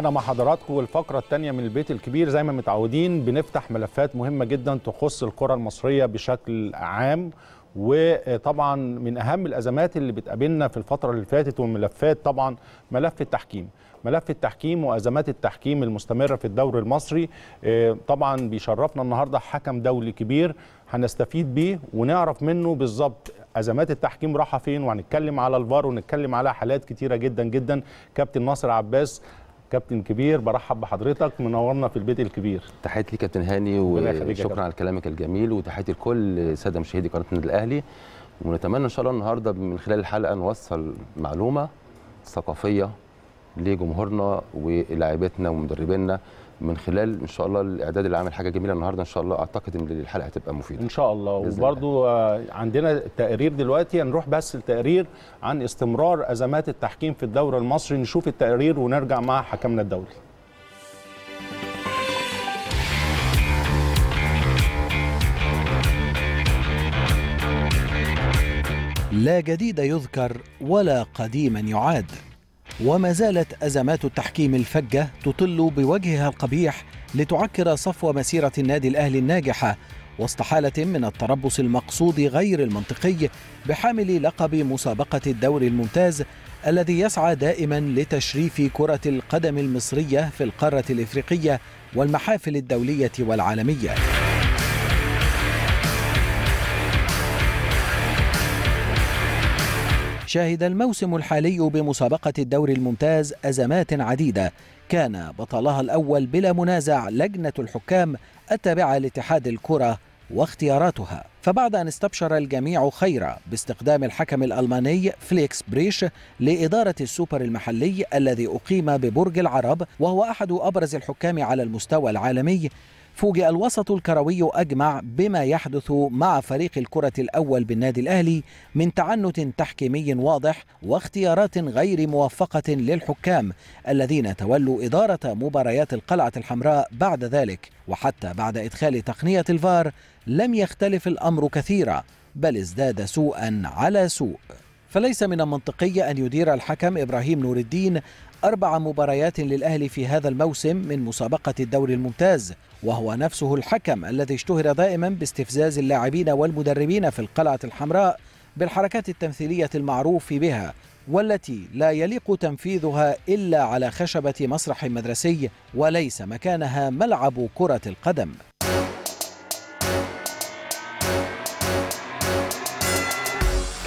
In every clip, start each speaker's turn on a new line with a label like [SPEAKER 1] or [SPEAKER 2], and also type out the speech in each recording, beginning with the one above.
[SPEAKER 1] رجعنا مع حضراتكم والفقرة الثانية من البيت الكبير. زي ما متعودين بنفتح ملفات مهمة جدا تخص الكرة المصرية بشكل عام. وطبعا من أهم الأزمات اللي بتقابلنا في الفترة اللي فاتت والملفات طبعا ملف التحكيم. ملف التحكيم وأزمات التحكيم المستمرة في الدوري المصري. آه، طبعا بيشرفنا النهاردة حكم دولي كبير هنستفيد بيه ونعرف منه بالظبط أزمات التحكيم رايحه فين. وهنتكلم على الفار ونتكلم على حالات كتيرة جدا جدا. كابتن ناصر عباس كابتن كبير برحب بحضرتك منورنا في البيت الكبير.
[SPEAKER 2] تحياتي ليك كابتن هاني وشكرا. على كلامك الجميل وتحياتي لكل سادة مشاهدي قناة النادي الأهلي. ونتمنى إن شاء الله النهارده من خلال الحلقة نوصل معلومة ثقافية لجمهورنا ولاعيبتنا ومدربينا. من خلال إن شاء الله الإعداد اللي عامل حاجة جميلة النهارده إن شاء الله أعتقد إن الحلقة هتبقى مفيدة.
[SPEAKER 1] إن شاء الله. وبرضو آه، عندنا تقرير دلوقتي هنروح بس التقرير عن استمرار أزمات التحكيم في الدوري المصري نشوف التقرير ونرجع مع حكمنا الدولي.
[SPEAKER 3] لا جديد يذكر ولا قديما يعاد. وما زالت أزمات التحكيم الفجة تطل بوجهها القبيح لتعكر صفو مسيرة النادي الأهلي الناجحة وسط حالة من التربص المقصود غير المنطقي بحامل لقب مسابقة الدوري الممتاز الذي يسعى دائما لتشريف كرة القدم المصرية في القارة الإفريقية والمحافل الدولية والعالمية. شهد الموسم الحالي بمسابقة الدوري الممتاز أزمات عديدة. كان بطلها الأول بلا منازع لجنة الحكام التابعة لاتحاد الكرة واختياراتها. فبعد أن استبشر الجميع خيرا باستخدام الحكم الألماني فليكس بريش لإدارة السوبر المحلي الذي أقيم ببرج العرب وهو أحد أبرز الحكام على المستوى العالمي فوجئ الوسط الكروي أجمع بما يحدث مع فريق الكرة الأول بالنادي الأهلي من تعنت تحكيمي واضح واختيارات غير موفقة للحكام الذين تولوا إدارة مباريات القلعة الحمراء بعد ذلك. وحتى بعد إدخال تقنية الفار لم يختلف الأمر كثيرا بل ازداد سوءا على سوء. فليس من المنطقي أن يدير الحكم إبراهيم نور الدين أربع مباريات للأهلي في هذا الموسم من مسابقة الدوري الممتاز وهو نفسه الحكم الذي اشتهر دائما باستفزاز اللاعبين والمدربين في القلعة الحمراء بالحركات التمثيلية المعروف بها والتي لا يليق تنفيذها إلا على خشبة مسرح مدرسي وليس مكانها ملعب كرة القدم.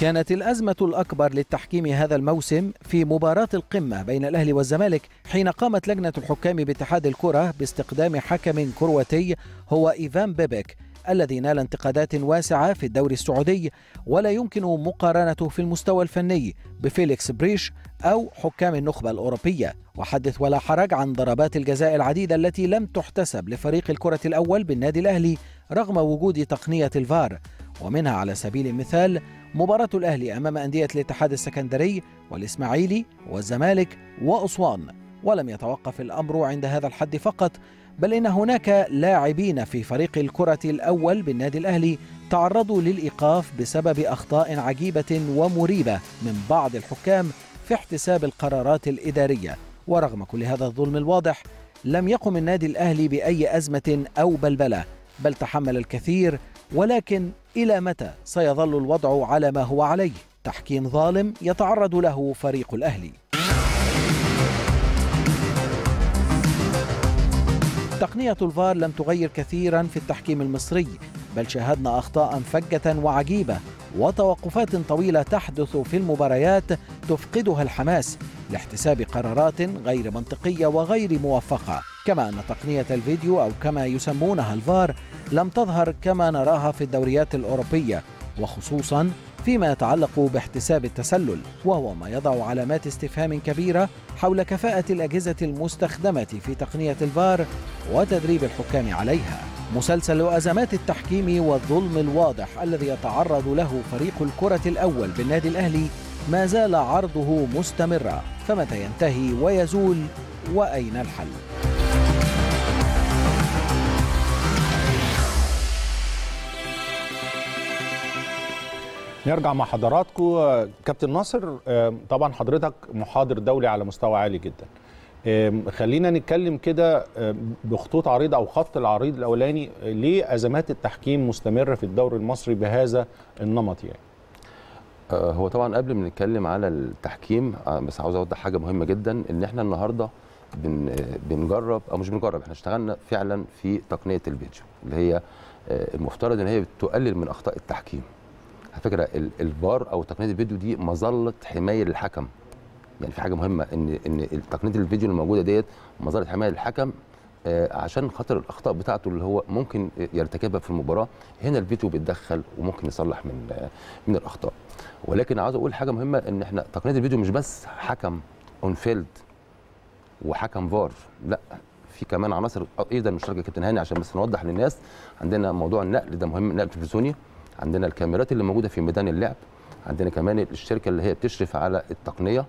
[SPEAKER 3] كانت الأزمة الأكبر للتحكيم هذا الموسم في مباراة القمة بين الأهلي والزمالك حين قامت لجنة الحكام باتحاد الكرة باستخدام حكم كرواتي هو إيفان بيبك الذي نال انتقادات واسعة في الدوري السعودي ولا يمكن مقارنته في المستوى الفني بفيليكس بريش أو حكام النخبة الأوروبية. وحدث ولا حرج عن ضربات الجزاء العديدة التي لم تحتسب لفريق الكرة الأول بالنادي الأهلي رغم وجود تقنية الفار. ومنها على سبيل المثال مباراة الأهلي أمام أندية الاتحاد السكندري والإسماعيلي والزمالك وأسوان. ولم يتوقف الأمر عند هذا الحد فقط بل إن هناك لاعبين في فريق الكرة الأول بالنادي الأهلي تعرضوا للإيقاف بسبب أخطاء عجيبة ومريبة من بعض الحكام في احتساب القرارات الإدارية. ورغم كل هذا الظلم الواضح لم يقم النادي الأهلي بأي أزمة أو بلبلة بل تحمل الكثير ولكن إلى متى سيظل الوضع على ما هو عليه؟ تحكيم ظالم يتعرض له فريق الأهلي. تقنية الفار لم تغير كثيرا في التحكيم المصري بل شاهدنا أخطاء فجة وعجيبة وتوقفات طويلة تحدث في المباريات تفقدها الحماس لاحتساب قرارات غير منطقية وغير موفقة. كما أن تقنية الفيديو أو كما يسمونها الفار لم تظهر كما نراها في الدوريات الأوروبية وخصوصا فيما يتعلق باحتساب التسلل وهو ما يضع علامات استفهام كبيرة حول كفاءة الأجهزة المستخدمة في تقنية الفار وتدريب الحكام عليها مسلسل أزمات التحكيم والظلم الواضح الذي يتعرض له فريق الكرة الأول بالنادي الأهلي ما زال عرضه مستمرا فمتى ينتهي ويزول وأين الحل؟
[SPEAKER 1] نرجع مع حضراتكم. كابتن ناصر آه، طبعا حضرتك محاضر دولي على مستوى عالي جدا. خلينا نتكلم كده آم، بخطوط عريضة أو خط العريض الأولاني آه، ليه ازمات التحكيم مستمرة في الدوري المصري بهذا النمط يعني.
[SPEAKER 2] آه، هو طبعا قبل ما نتكلم على التحكيم آه، بس عاوز أوضح حاجة مهمة جدا إن إحنا النهارده بن آه، بنجرب أو مش بنجرب إحنا اشتغلنا فعلا في تقنية الفيديو اللي هي آه، المفترض إن هي بتقلل من أخطاء التحكيم. على فكرة ال- الفار أو تقنية الفيديو دي مظلة حماية للحكم. يعني في حاجة مهمة ان إن تقنية الفيديو الموجودة ديت مظلة حماية للحكم آه، عشان خاطر الأخطاء بتاعته اللي هو ممكن يرتكبها في المباراة. هنا الفيديو بيتدخل وممكن يصلح من آه، من الأخطاء. ولكن عاوز أقول حاجة مهمة إن إحنا تقنية الفيديو مش بس حكم on field وحكم فار لأ في كمان عناصر أيضا مشتركة. كابتن هاني عشان بس نوضح للناس عندنا موضوع النقل ده مهم النقل التلفزيوني عندنا الكاميرات اللي موجودة في ميدان اللعب عندنا كمان الشركة اللي هي بتشرف على التقنية.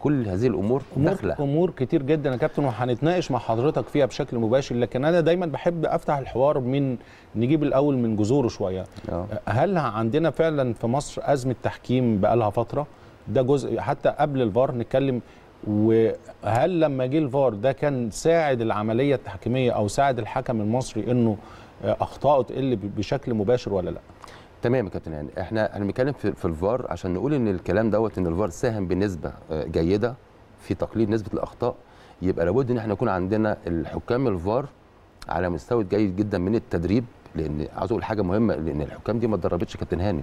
[SPEAKER 2] كل هذه الأمور
[SPEAKER 1] امور
[SPEAKER 2] داخلة.
[SPEAKER 1] أمور كتير جدا يا كابتن وهنتناقش مع حضرتك فيها بشكل مباشر. لكن أنا دايما بحب أفتح الحوار من نجيب الأول من جذوره شوية.
[SPEAKER 2] آه.
[SPEAKER 1] هل عندنا فعلا في مصر أزمة تحكيم بقالها فترة؟ ده جزء حتى قبل الفار نتكلم وهل لما جه الفار ده كان ساعد العملية التحكيمية أو ساعد الحكم المصري إنه اخطائه تقل بشكل مباشر ولا لأ؟
[SPEAKER 2] تمام يا كابتن هاني. إحنا إحنا بنتكلم في, في الفار عشان نقول إن الكلام دوت إن الفار ساهم بنسبة آه، جيدة في تقليل نسبة الأخطاء. يبقى لابد إن إحنا يكون عندنا الحكام الفار على مستوى جيد جدا من التدريب لأن عاوز أقول حاجة مهمة لأن الحكام دي ما اتدربتش كابتن هاني.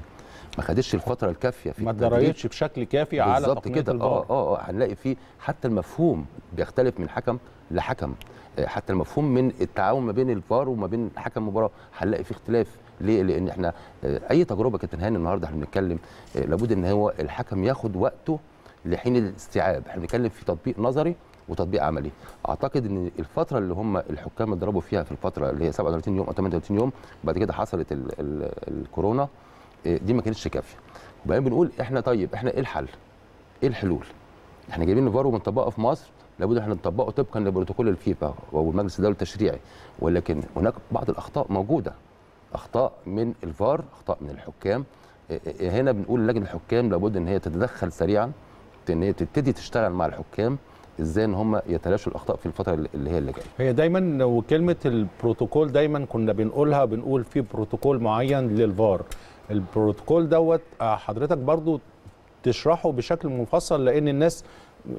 [SPEAKER 2] ما خدتش الفترة الكافية في
[SPEAKER 1] ما. اتدربتش بشكل كافي على
[SPEAKER 2] بالظبط كده. آه آه آه هنلاقي فيه حتى المفهوم بيختلف من حكم لحكم. آه، حتى المفهوم من التعاون ما بين الفار وما بين حكم المباراه هنلاقي فيه اختلاف. ليه؟ لأن إحنا آه، أي تجربة كابتن هاني النهارده إحنا بنتكلم آه، لابد إن هو الحكم ياخد وقته لحين الاستيعاب إحنا بنتكلم في تطبيق نظري وتطبيق عملي أعتقد إن الفترة اللي هم الحكام اتدربوا فيها في الفترة اللي هي 37 يوم أو 38 يوم بعد كده حصلت ال ال الكورونا آه، دي ما كانتش كافية وبعدين بنقول إحنا طيب إحنا إيه الحل؟ إيه الحلول؟ إحنا جايبين الفار وبنطبقه في مصر لابد إحنا نطبقه طبقا لبروتوكول الفيفا والمجلس الدولي التشريعي ولكن هناك بعض الأخطاء موجودة أخطاء من الفار أخطاء من الحكام. آه، آه، هنا بنقول لجنة الحكام لابد إن هي تتدخل سريعا إن هي تبتدي تشتغل مع الحكام إزاي إن هم يتلاشوا الأخطاء في الفترة اللي هي اللي جاية.
[SPEAKER 1] هي دايما وكلمه البروتوكول دايما كنا بنقولها بنقول في بروتوكول معين للفار. البروتوكول دوت آه، حضرتك برضو تشرحه بشكل مفصل لأن الناس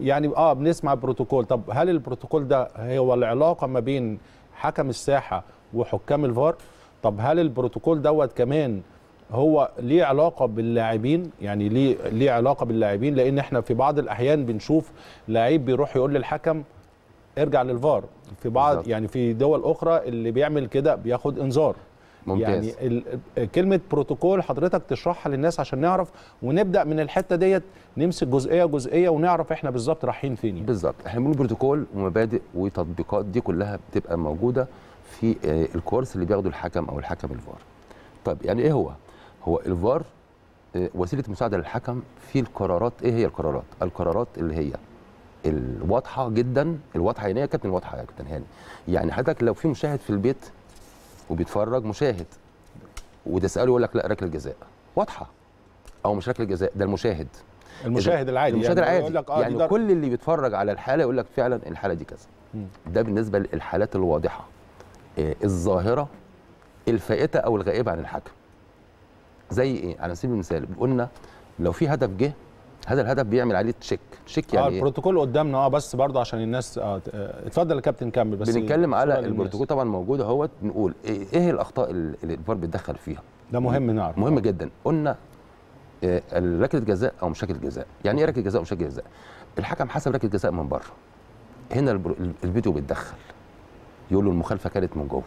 [SPEAKER 1] يعني آه بنسمع بروتوكول. طب هل البروتوكول ده هو العلاقة ما بين حكم الساحة وحكام الفار؟ طب هل البروتوكول دوت كمان هو ليه علاقة باللاعبين؟ يعني ليه ليه علاقة باللاعبين؟ لأن إحنا في بعض الأحيان بنشوف لعيب بيروح يقول للحكم ارجع للفار. في بعض. يعني في دول أخرى اللي بيعمل كده بياخد إنذار.
[SPEAKER 2] ممتاز.
[SPEAKER 1] يعني كلمة بروتوكول حضرتك تشرحها للناس عشان نعرف ونبدأ من الحتة ديت نمسك جزئية جزئية ونعرف إحنا بالظبط رايحين فين يعني.
[SPEAKER 2] بالظبط. إحنا بنقول بروتوكول ومبادئ وتطبيقات دي كلها بتبقى موجودة في آه، الكورس اللي بياخده الحكم أو الحكم الفار. طيب يعني إيه هو؟ هو الفار آه، وسيلة مساعدة للحكم في القرارات. إيه هي القرارات؟ القرارات اللي هي الواضحة جدا الواضحة يعني إيه يا كابتن؟ واضحه يا كابتن هاني. يعني حضرتك لو في مشاهد في البيت وبيتفرج مشاهد وتسأله يقول لك لا ركلة جزاء. واضحة أو مش ركلة جزاء ده المشاهد.
[SPEAKER 1] المشاهد العادي
[SPEAKER 2] المشاهد
[SPEAKER 1] يعني
[SPEAKER 2] العادي.
[SPEAKER 1] لك آه
[SPEAKER 2] يعني. كل اللي بيتفرج على الحالة يقول لك فعلا الحالة دي كذا. ده بالنسبة للحالات الواضحة. آه، الظاهرة الفائتة أو الغائبة عن الحكم. زي إيه؟ على سبيل المثال قلنا لو في هدف جه هذا الهدف بيعمل عليه check. check
[SPEAKER 1] آه
[SPEAKER 2] يعني إيه؟
[SPEAKER 1] البروتوكول قدامنا آه بس برضه عشان الناس آه آه، اتفضل يا كابتن كمل بس
[SPEAKER 2] بنتكلم على. البروتوكول طبعا موجود أهوت نقول إيه إيه الأخطاء اللي الفار بيتدخل فيها؟
[SPEAKER 1] ده مهم نعرف.
[SPEAKER 2] مهم جدا. قلنا آه، ركلة جزاء أو مش ركله جزاء. يعني إيه ركلة جزاء ومش ركله جزاء؟ الحكم حسب ركلة جزاء من بره. هنا البر- الفيديو بيتدخل. يقول له المخالفة كانت من جوه.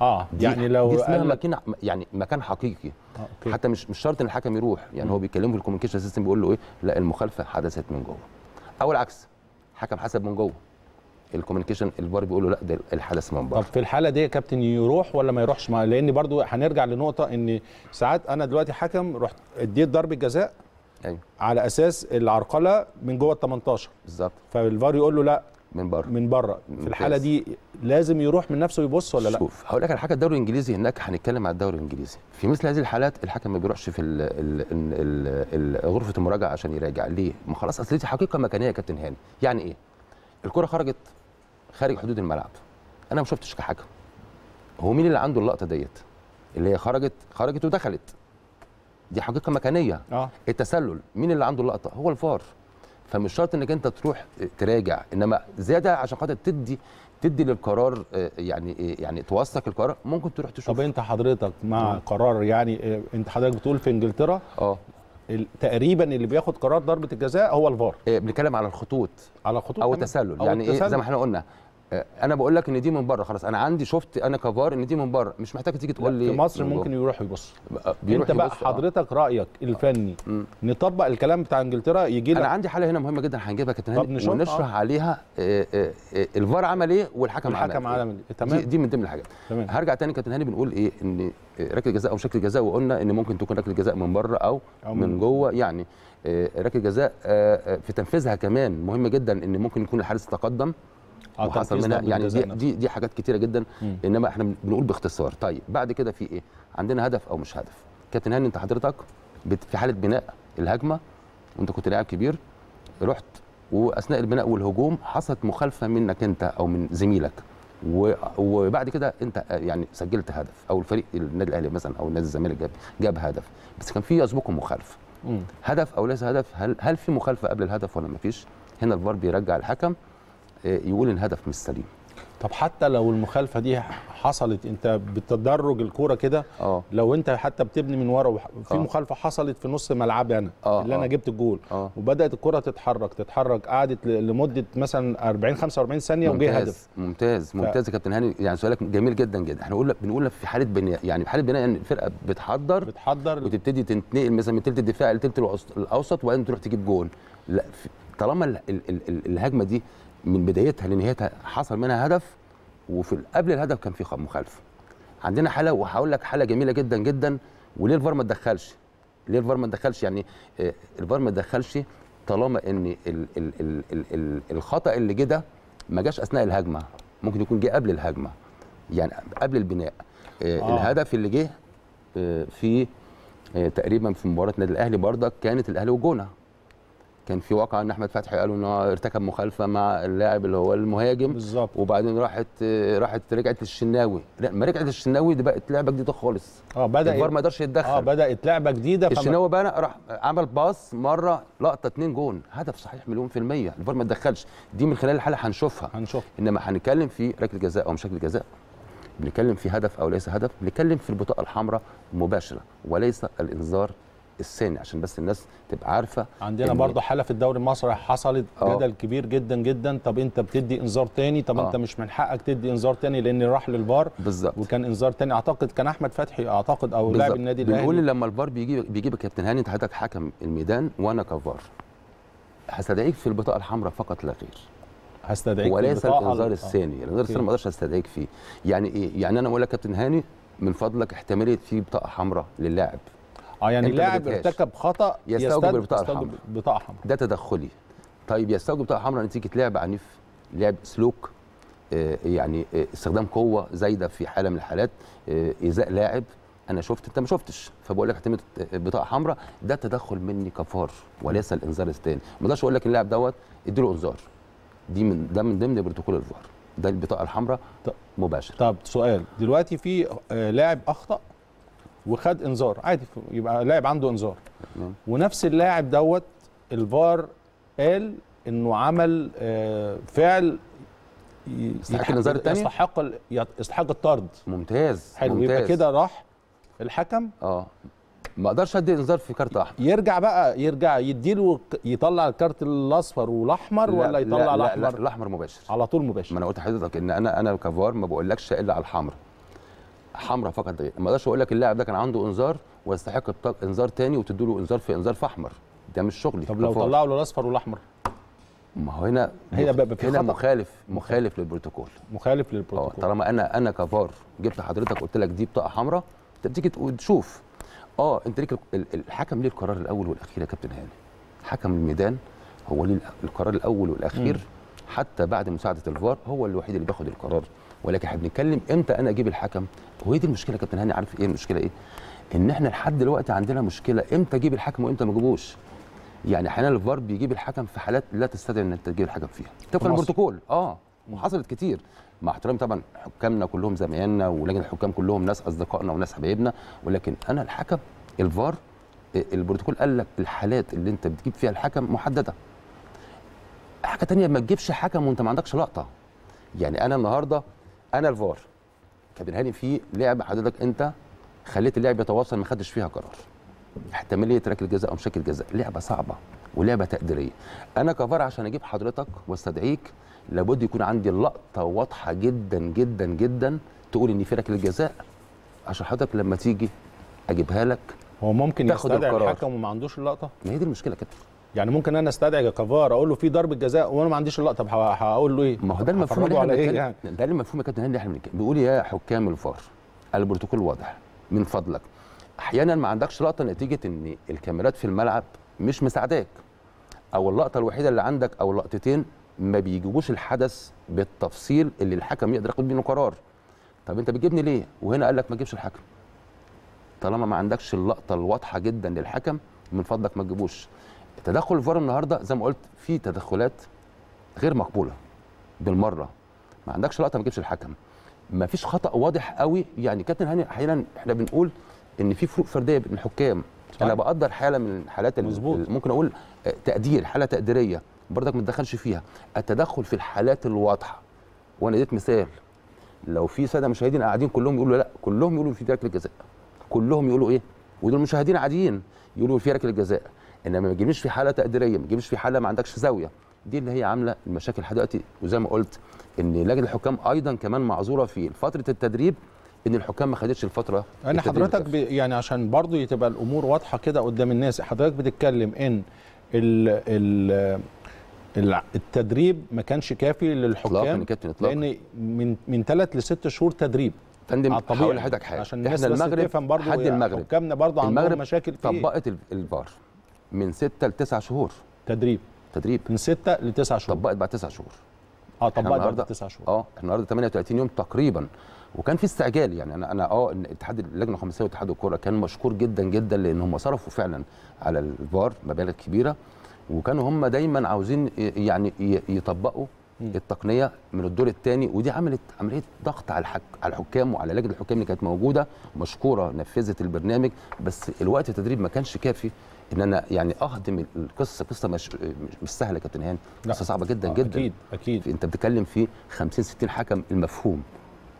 [SPEAKER 1] آه
[SPEAKER 2] دي
[SPEAKER 1] يعني لو
[SPEAKER 2] دي اسمها مكان يعني مكان حقيقي.
[SPEAKER 1] آه، okay.
[SPEAKER 2] حتى مش مش شرط إن الحكم يروح. يعني هو بيكلمه في ال communication system بيقول له إيه؟ لا المخالفة حدثت من جوه. أو العكس حكم حسب من جوه. ال communication الفار بيقول له لا ده الحدث من
[SPEAKER 1] طب
[SPEAKER 2] بره
[SPEAKER 1] في الحالة دي يا كابتن يروح ولا ما يروحش؟ مع لأن برضو هنرجع لنقطة إن ساعات أنا دلوقتي حكم رحت اديت ضربة جزاء
[SPEAKER 2] أيوه.
[SPEAKER 1] على أساس العرقلة من جوه ال 18
[SPEAKER 2] بالظبط.
[SPEAKER 1] فالفار يقول له لا
[SPEAKER 2] من بره.
[SPEAKER 1] من بره. في. الحالة دي لازم يروح من نفسه يبص ولا لا؟
[SPEAKER 2] شوف هقول لك على حاجة الدوري الإنجليزي هناك هنتكلم على الدوري الإنجليزي. في مثل هذه الحالات الحكم ما بيروحش في ال ال ال ال غرفة المراجعة عشان يراجع. ليه؟ ما خلاص أصل دي حقيقة مكانية يا كابتن هاني. يعني إيه؟ الكرة خرجت خارج حدود الملعب. أنا ما شفتش كحكم. هو مين اللي عنده اللقطة ديت؟ اللي هي خرجت خرجت ودخلت. دي حقيقة مكانية.
[SPEAKER 1] آه.
[SPEAKER 2] التسلل. مين اللي عنده اللقطة؟ هو الفار. فمش شرط إنك أنت تروح تراجع إنما زيادة عشان خاطر تدي تدي للقرار آه، يعني آه، يعني توثق القرار ممكن تروح تشوف.
[SPEAKER 1] طب أنت حضرتك مع قرار يعني آه، أنت حضرتك بتقول في
[SPEAKER 2] إنجلترا
[SPEAKER 1] آه. تقريبا اللي بياخد قرار ضربة الجزاء هو الفار.
[SPEAKER 2] آه، بنتكلم على الخطوط
[SPEAKER 1] على خطوط أو.
[SPEAKER 2] التسلل.
[SPEAKER 1] أو
[SPEAKER 2] يعني إيه؟
[SPEAKER 1] التسلل.
[SPEAKER 2] زي ما إحنا قلنا أنا بقول لك إن دي من بره خلاص أنا عندي شفت أنا كفار إن دي من بره مش محتاج تيجي تقول لي
[SPEAKER 1] في مصر. ممكن يروح يبص
[SPEAKER 2] آه،
[SPEAKER 1] أنت بقى
[SPEAKER 2] يبص، آه.
[SPEAKER 1] حضرتك رأيك الفني
[SPEAKER 2] مم.
[SPEAKER 1] نطبق الكلام بتاع إنجلترا يجي
[SPEAKER 2] أنا
[SPEAKER 1] لك
[SPEAKER 2] عندي حالة هنا مهمة جدا هنجيبها كابتن هاني ونشرح
[SPEAKER 1] آه.
[SPEAKER 2] عليها آه، آه، آه، الفار عمل إيه والحكم
[SPEAKER 1] الحكم
[SPEAKER 2] عمل
[SPEAKER 1] عمل
[SPEAKER 2] إيه
[SPEAKER 1] إيه؟ تمام.
[SPEAKER 2] دي, دي من ضمن الحاجات
[SPEAKER 1] تمام
[SPEAKER 2] هرجع تاني كابتن هاني بنقول إيه إن ركلة جزاء أو شكل جزاء وقلنا إن ممكن تكون ركلة جزاء من بره
[SPEAKER 1] أو,
[SPEAKER 2] أو
[SPEAKER 1] من
[SPEAKER 2] من جوه يعني آه، ركلة جزاء آه، آه، في تنفيذها كمان مهم جدا إن ممكن يكون الحارس تقدم
[SPEAKER 1] آه،
[SPEAKER 2] وحصل منها يعني دي, دي دي حاجات كتيرة جدا
[SPEAKER 1] مم.
[SPEAKER 2] إنما إحنا بنقول باختصار. طيب بعد كده في إيه؟ عندنا هدف أو مش هدف. كابتن هاني أنت حضرتك في حالة بناء الهجمة وأنت كنت لاعب كبير رحت وأثناء البناء والهجوم حصلت مخالفة منك أنت أو من زميلك. وبعد كده أنت يعني سجلت هدف أو الفريق النادي الأهلي مثلا أو نادي الزمالك جاب جاب هدف. بس كان في يسبقه
[SPEAKER 1] مخالفة.
[SPEAKER 2] هدف أو ليس هدف هل هل في مخالفة قبل الهدف ولا ما فيش؟ هنا الفار بيرجع الحكم. آه، يقول إن الهدف مش سليم.
[SPEAKER 1] طب حتى لو المخالفة دي حصلت أنت بتدرج الكورة كده
[SPEAKER 2] آه.
[SPEAKER 1] لو أنت حتى بتبني من ورا في
[SPEAKER 2] آه.
[SPEAKER 1] مخالفة حصلت في نص ملعبي أنا
[SPEAKER 2] آه،
[SPEAKER 1] اللي أنا
[SPEAKER 2] آه.
[SPEAKER 1] جبت الجول
[SPEAKER 2] آه.
[SPEAKER 1] وبدأت الكره تتحرك تتحرك قعدت لمدة مثلا 40 45 ثانية وجه هدف.
[SPEAKER 2] ممتاز ممتاز يا كابتن هاني. يعني سؤالك جميل جدا جدا. إحنا بنقول بنقول في حالة بناء يعني في حالة بناء إن الفرقة بتحضر
[SPEAKER 1] بتحضر.
[SPEAKER 2] وتبتدي تنتقل مثلا من تلت الدفاع الوسط- الأوسط وبعدين تروح تجيب جول. لا طالما ال ال ال ال الهجمة دي من بدايتها لنهايتها حصل منها هدف وفي قبل الهدف كان في مخالفة. عندنا حالة وهقول لك حالة جميلة جدا جدا وليه الفار ما اتدخلش؟ ليه الفار ما اتدخلش؟ يعني آه، الفار ما اتدخلش طالما إن ال ال ال ال ال الخطأ اللي جه ده ما جاش أثناء الهجمة. ممكن يكون جه قبل الهجمة يعني قبل البناء. آه.
[SPEAKER 1] آه.
[SPEAKER 2] الهدف اللي جه آه، في تقريبا في مباراة النادي الأهلي برضك كانت الأهلي والجونه كان في واقعة إن أحمد فتحي قالوا إن هو ارتكب مخالفة مع اللاعب اللي هو المهاجم.
[SPEAKER 1] بالظبط.
[SPEAKER 2] وبعدين راحت راحت رجعت للشناوي. لا ما رجعت للشناوي دي بقت لعبة جديدة خالص.
[SPEAKER 1] آه بدا
[SPEAKER 2] الفار ما قدرش يتدخل.
[SPEAKER 1] آه بدأت لعبة جديدة فما-
[SPEAKER 2] الشناوي بقى راح عمل باص مرة لقطة اتنين جون. هدف صحيح مليون في المية. الفار ما اتدخلش. دي من خلال الحالة هنشوفها.
[SPEAKER 1] هنشوف.
[SPEAKER 2] إنما هنتكلم في ركلة جزاء أو مش ركلة جزاء. بنتكلم في هدف أو ليس هدف. بنتكلم في البطاقة الحمراء مباشره وليس الإنذار الثاني عشان بس الناس تبقى عارفة
[SPEAKER 1] عندنا برضه حالة في الدوري المصري حصلت
[SPEAKER 2] آه.
[SPEAKER 1] جدل كبير جدا جدا. طب أنت بتدي إنذار تاني؟ طب
[SPEAKER 2] آه.
[SPEAKER 1] أنت مش من حقك تدي إنذار تاني لأن راح للفار؟
[SPEAKER 2] بالظبط.
[SPEAKER 1] وكان إنذار تاني. أعتقد كان أحمد فتحي أعتقد أو لاعب. النادي
[SPEAKER 2] بنقول
[SPEAKER 1] الأهلي.
[SPEAKER 2] لما الفار بيجي بيجيب كابتن هاني أنت حضرتك حكم الميدان وأنا كفار. هستدعيك في البطاقة الحمراء فقط لا غير.
[SPEAKER 1] هستدعيك
[SPEAKER 2] وليس الإنذار
[SPEAKER 1] ال-.
[SPEAKER 2] الثاني.
[SPEAKER 1] الإنذار.
[SPEAKER 2] الثاني ما أقدرش أستدعيك فيه. يعني إيه؟ يعني أنا بقول لك كابتن هاني من فضلك احتمالية في بطاقة حمراء للاعب.
[SPEAKER 1] آه يعني
[SPEAKER 2] أنت ما
[SPEAKER 1] لاعب
[SPEAKER 2] اديتهاش.
[SPEAKER 1] ارتكب خطأ
[SPEAKER 2] يستوجب
[SPEAKER 1] يستوجب
[SPEAKER 2] الحمراء.
[SPEAKER 1] بطاقه حمراء
[SPEAKER 2] ده تدخلي. طيب يستوجب بطاقه حمراء نتيجه لعب عنيف لعب سلوك آه، يعني آه، استخدام قوة زايدة في حالة من الحالات آه، ايذاء لاعب. أنا شفت أنت ما شفتش. فبقول لك احتمال بطاقه حمراء ده تدخل مني كفار وليس الإنذار الثاني. ما أقدرش أقول لك اللاعب دوت إديله إنذار. دي من ده من ضمن بروتوكول الفار. ده البطاقة الحمراء مباشر
[SPEAKER 1] طب سؤال. دلوقتي في آه، لاعب أخطأ؟ وخد انذار. عادي يبقى لاعب عنده انذار.
[SPEAKER 2] تمام.
[SPEAKER 1] ونفس اللاعب دوت الفار قال إنه عمل آه، فعل
[SPEAKER 2] يستحق الإنذار التاني؟
[SPEAKER 1] يستحق يستحق الطرد.
[SPEAKER 2] ممتاز
[SPEAKER 1] حلو
[SPEAKER 2] ممتاز.
[SPEAKER 1] يبقى كده راح الحكم.
[SPEAKER 2] آه. ما أقدرش أدي إنذار في كارت أحمر.
[SPEAKER 1] يرجع بقى يرجع يديله يطلع الكارت الأصفر والأحمر ولا يطلع
[SPEAKER 2] لا لا, لا
[SPEAKER 1] الأحمر؟
[SPEAKER 2] الأحمر مباشر.
[SPEAKER 1] على طول
[SPEAKER 2] ما
[SPEAKER 1] مباشر
[SPEAKER 2] أنا قلت لحضرتك إن أنا أنا كفار ما بقولكش إلا على الحمراء حمراء فقط. ما أقدرش أقول لك اللاعب ده كان عنده انذار ويستحق انذار تاني وتدي له انذار في انذار في احمر. ده مش شغلي
[SPEAKER 1] طب لو. طلعوا له الاصفر والاحمر؟
[SPEAKER 2] ما هو هنا
[SPEAKER 1] هنا
[SPEAKER 2] هنا. مخالف مخالف للبروتوكول.
[SPEAKER 1] مخالف
[SPEAKER 2] آه
[SPEAKER 1] للبروتوكول
[SPEAKER 2] طالما أنا أنا كفار جبت حضرتك قلت لك دي بطاقة حمراء انت بتيجي تشوف. آه انت ليك ال- ال- الحكم ليه القرار الأول والأخير يا كابتن هاني؟ حكم الميدان هو ليه القرار الأول والأخير
[SPEAKER 1] مم.
[SPEAKER 2] حتى بعد مساعدة الفار هو الوحيد اللي بياخد القرار. ولكن إحنا بنتكلم إمتى أنا أجيب الحكم؟ وهي دي المشكلة يا كابتن هاني عارف إيه المشكلة إيه؟ إن إحنا لحد دلوقتي عندنا مشكلة إمتى أجيب الحكم وإمتى ما أجيبوش. يعني أحيانا الفار بيجيب الحكم في حالات لا تستدعي ان انت تجيب الحكم فيها.
[SPEAKER 1] في
[SPEAKER 2] طبقا
[SPEAKER 1] مصر.
[SPEAKER 2] البروتوكول. آه. وحصلت كتير. مع احترامي طبعا حكامنا كلهم زمايلنا ولجنه الحكام كلهم ناس أصدقائنا وناس حبايبنا. ولكن أنا الحكم الفار البروتوكول قال لك الحالات اللي أنت بتجيب فيها الحكم محددة. حاجة تانية ما تجيبش حكم وأنت ما عندكش لقطة. يعني أنا النهارده أنا الفار. كابتن هاني في لعبه حضرتك انت خليت اللعب يتواصل ما خدش فيها قرار. احتمالية ركله جزاء أو مشاكل جزاء لعبة صعبة ولعبة تقديرية. أنا كفار عشان أجيب حضرتك واستدعيك لابد يكون عندي اللقطه واضحة جدا جدا جدا تقول إن في ركله جزاء عشان حضرتك لما تيجي أجيبها لك.
[SPEAKER 1] هو ممكن
[SPEAKER 2] تاخد
[SPEAKER 1] يستدعي. الحكم وما عندوش اللقطة؟
[SPEAKER 2] ما هي دي المشكلة كده
[SPEAKER 1] يعني ممكن أنا أستدعي كفار أقول له في ضربة جزاء وأنا ما عنديش اللقطة هقول له إيه؟
[SPEAKER 2] ما هو ده المفهوم اللي إحنا
[SPEAKER 1] على إيه
[SPEAKER 2] بنتكلم-
[SPEAKER 1] يعني.
[SPEAKER 2] ده المفهوم يا كابتن هاني إحنا بيقول يا حكام الفار البروتوكول واضح من فضلك. أحيانا ما عندكش لقطة نتيجة إن الكاميرات في الملعب مش مساعداك. أو اللقطة الوحيدة اللي عندك أو اللقطتين ما بيجيبوش الحدث بالتفصيل اللي الحكم يقدر ياخد منه قرار. طب أنت بتجيبني ليه؟ وهنا قال لك ما تجيبش الحكم. طالما ما عندكش اللقطة الواضحة جدا للحكم من فضلك ما تجيبوش. تدخل الفار النهارده زي ما قلت في تدخلات غير مقبوله بالمرة. ما عندكش لقطه ما تجيبش الحكم. ما فيش خطا واضح قوي. يعني كابتن هاني أحيانا إحنا بنقول ان في فروق فرديه بين الحكام.
[SPEAKER 1] صحيح.
[SPEAKER 2] أنا بقدر حاله من الحالات ال-
[SPEAKER 1] مظبوط.
[SPEAKER 2] ال- ممكن أقول آه، تقدير حاله تقديريه برضك ما تدخلش فيها. التدخل في الحالات الواضحه وأنا اديت مثال لو في ساده مشاهدين قاعدين كلهم يقولوا لا كلهم يقولوا في ركله جزاء كلهم يقولوا إيه؟ ودول مشاهدين عاديين يقولوا في ركله جزاء إنما ما تجيبنيش في حالة تقديرية ما تجيبنيش في حالة ما عندكش زاوية. دي اللي هي عاملة المشاكل لحد دلوقتي وزي ما قلت إن لجنة الحكام أيضا كمان معذورة في فترة التدريب إن الحكام ما خدتش
[SPEAKER 1] الفترة
[SPEAKER 2] أنا
[SPEAKER 1] حضرتك ب... يعني عشان برضو تبقى الأمور واضحة كده قدام الناس حضرتك بتتكلم إن ال... ال... ال- التدريب ما كانش كافي للحكام
[SPEAKER 2] اطلاقا.
[SPEAKER 1] لأن من من ثلاث لست شهور تدريب.
[SPEAKER 2] فندم هقول لحضرتك حاجة.
[SPEAKER 1] عشان الناس
[SPEAKER 2] المغرب
[SPEAKER 1] تفهم
[SPEAKER 2] حد المغرب.
[SPEAKER 1] حكامنا برضو عندهم
[SPEAKER 2] المغرب
[SPEAKER 1] مشاكل في
[SPEAKER 2] طبقت ال- الفار. من ستة لتسع شهور.
[SPEAKER 1] تدريب.
[SPEAKER 2] تدريب.
[SPEAKER 1] من ستة لتسع شهور.
[SPEAKER 2] طبقت بعد تسع شهور. آه
[SPEAKER 1] طبقت بعد تسع شهور.
[SPEAKER 2] آه إحنا النهارده 38 يوم تقريبا. وكان في استعجال يعني أنا أنا آه اتحاد اللجنة الخماسية واتحاد الكورة كان مشكور جدا جدا لأن هم صرفوا فعلا على الفار مبالغ كبيره وكانوا هم دايما عاوزين يعني يطبقوا. التقنية من الدور الثاني ودي عملت عملية ضغط على الحك على الحكام وعلى لجنة الحكام اللي كانت موجودة مشكورة نفذت البرنامج. بس الوقت التدريب ما كانش كافي. إن أنا يعني أهضم القصة قصة مش مش, سهلة يا كابتن هاني. قصة صعبة جدا
[SPEAKER 1] آه،
[SPEAKER 2] جدا.
[SPEAKER 1] أكيد أكيد.
[SPEAKER 2] أنت بتتكلم في 50 60 حكم المفهوم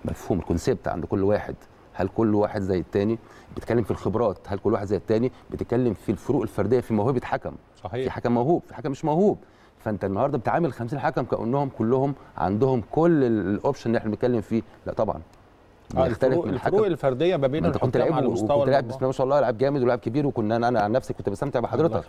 [SPEAKER 2] مفهوم ال concept عند كل واحد. هل كل واحد زي التاني؟ بتتكلم في الخبرات. هل كل واحد زي التاني؟ بتتكلم في الفروق الفردية في موهبه حكم في
[SPEAKER 1] صحيح
[SPEAKER 2] حكم موهوب في حكم مش موهوب. فأنت النهارده بتعامل 50 حكم كأنهم كلهم عندهم كل ال- ال option اللي إحنا بنتكلم فيه. لا طبعا. بيختلف
[SPEAKER 1] الفروق,
[SPEAKER 2] من
[SPEAKER 1] الفروق الفردية ما بين
[SPEAKER 2] كنت
[SPEAKER 1] الحكام
[SPEAKER 2] لعيب
[SPEAKER 1] على مستوى
[SPEAKER 2] وكنت لاعب بسم. الله ما شاء الله لاعب جامد ولاعب كبير وكنا أنا عن نفسي كنت بستمتع بحضرتك.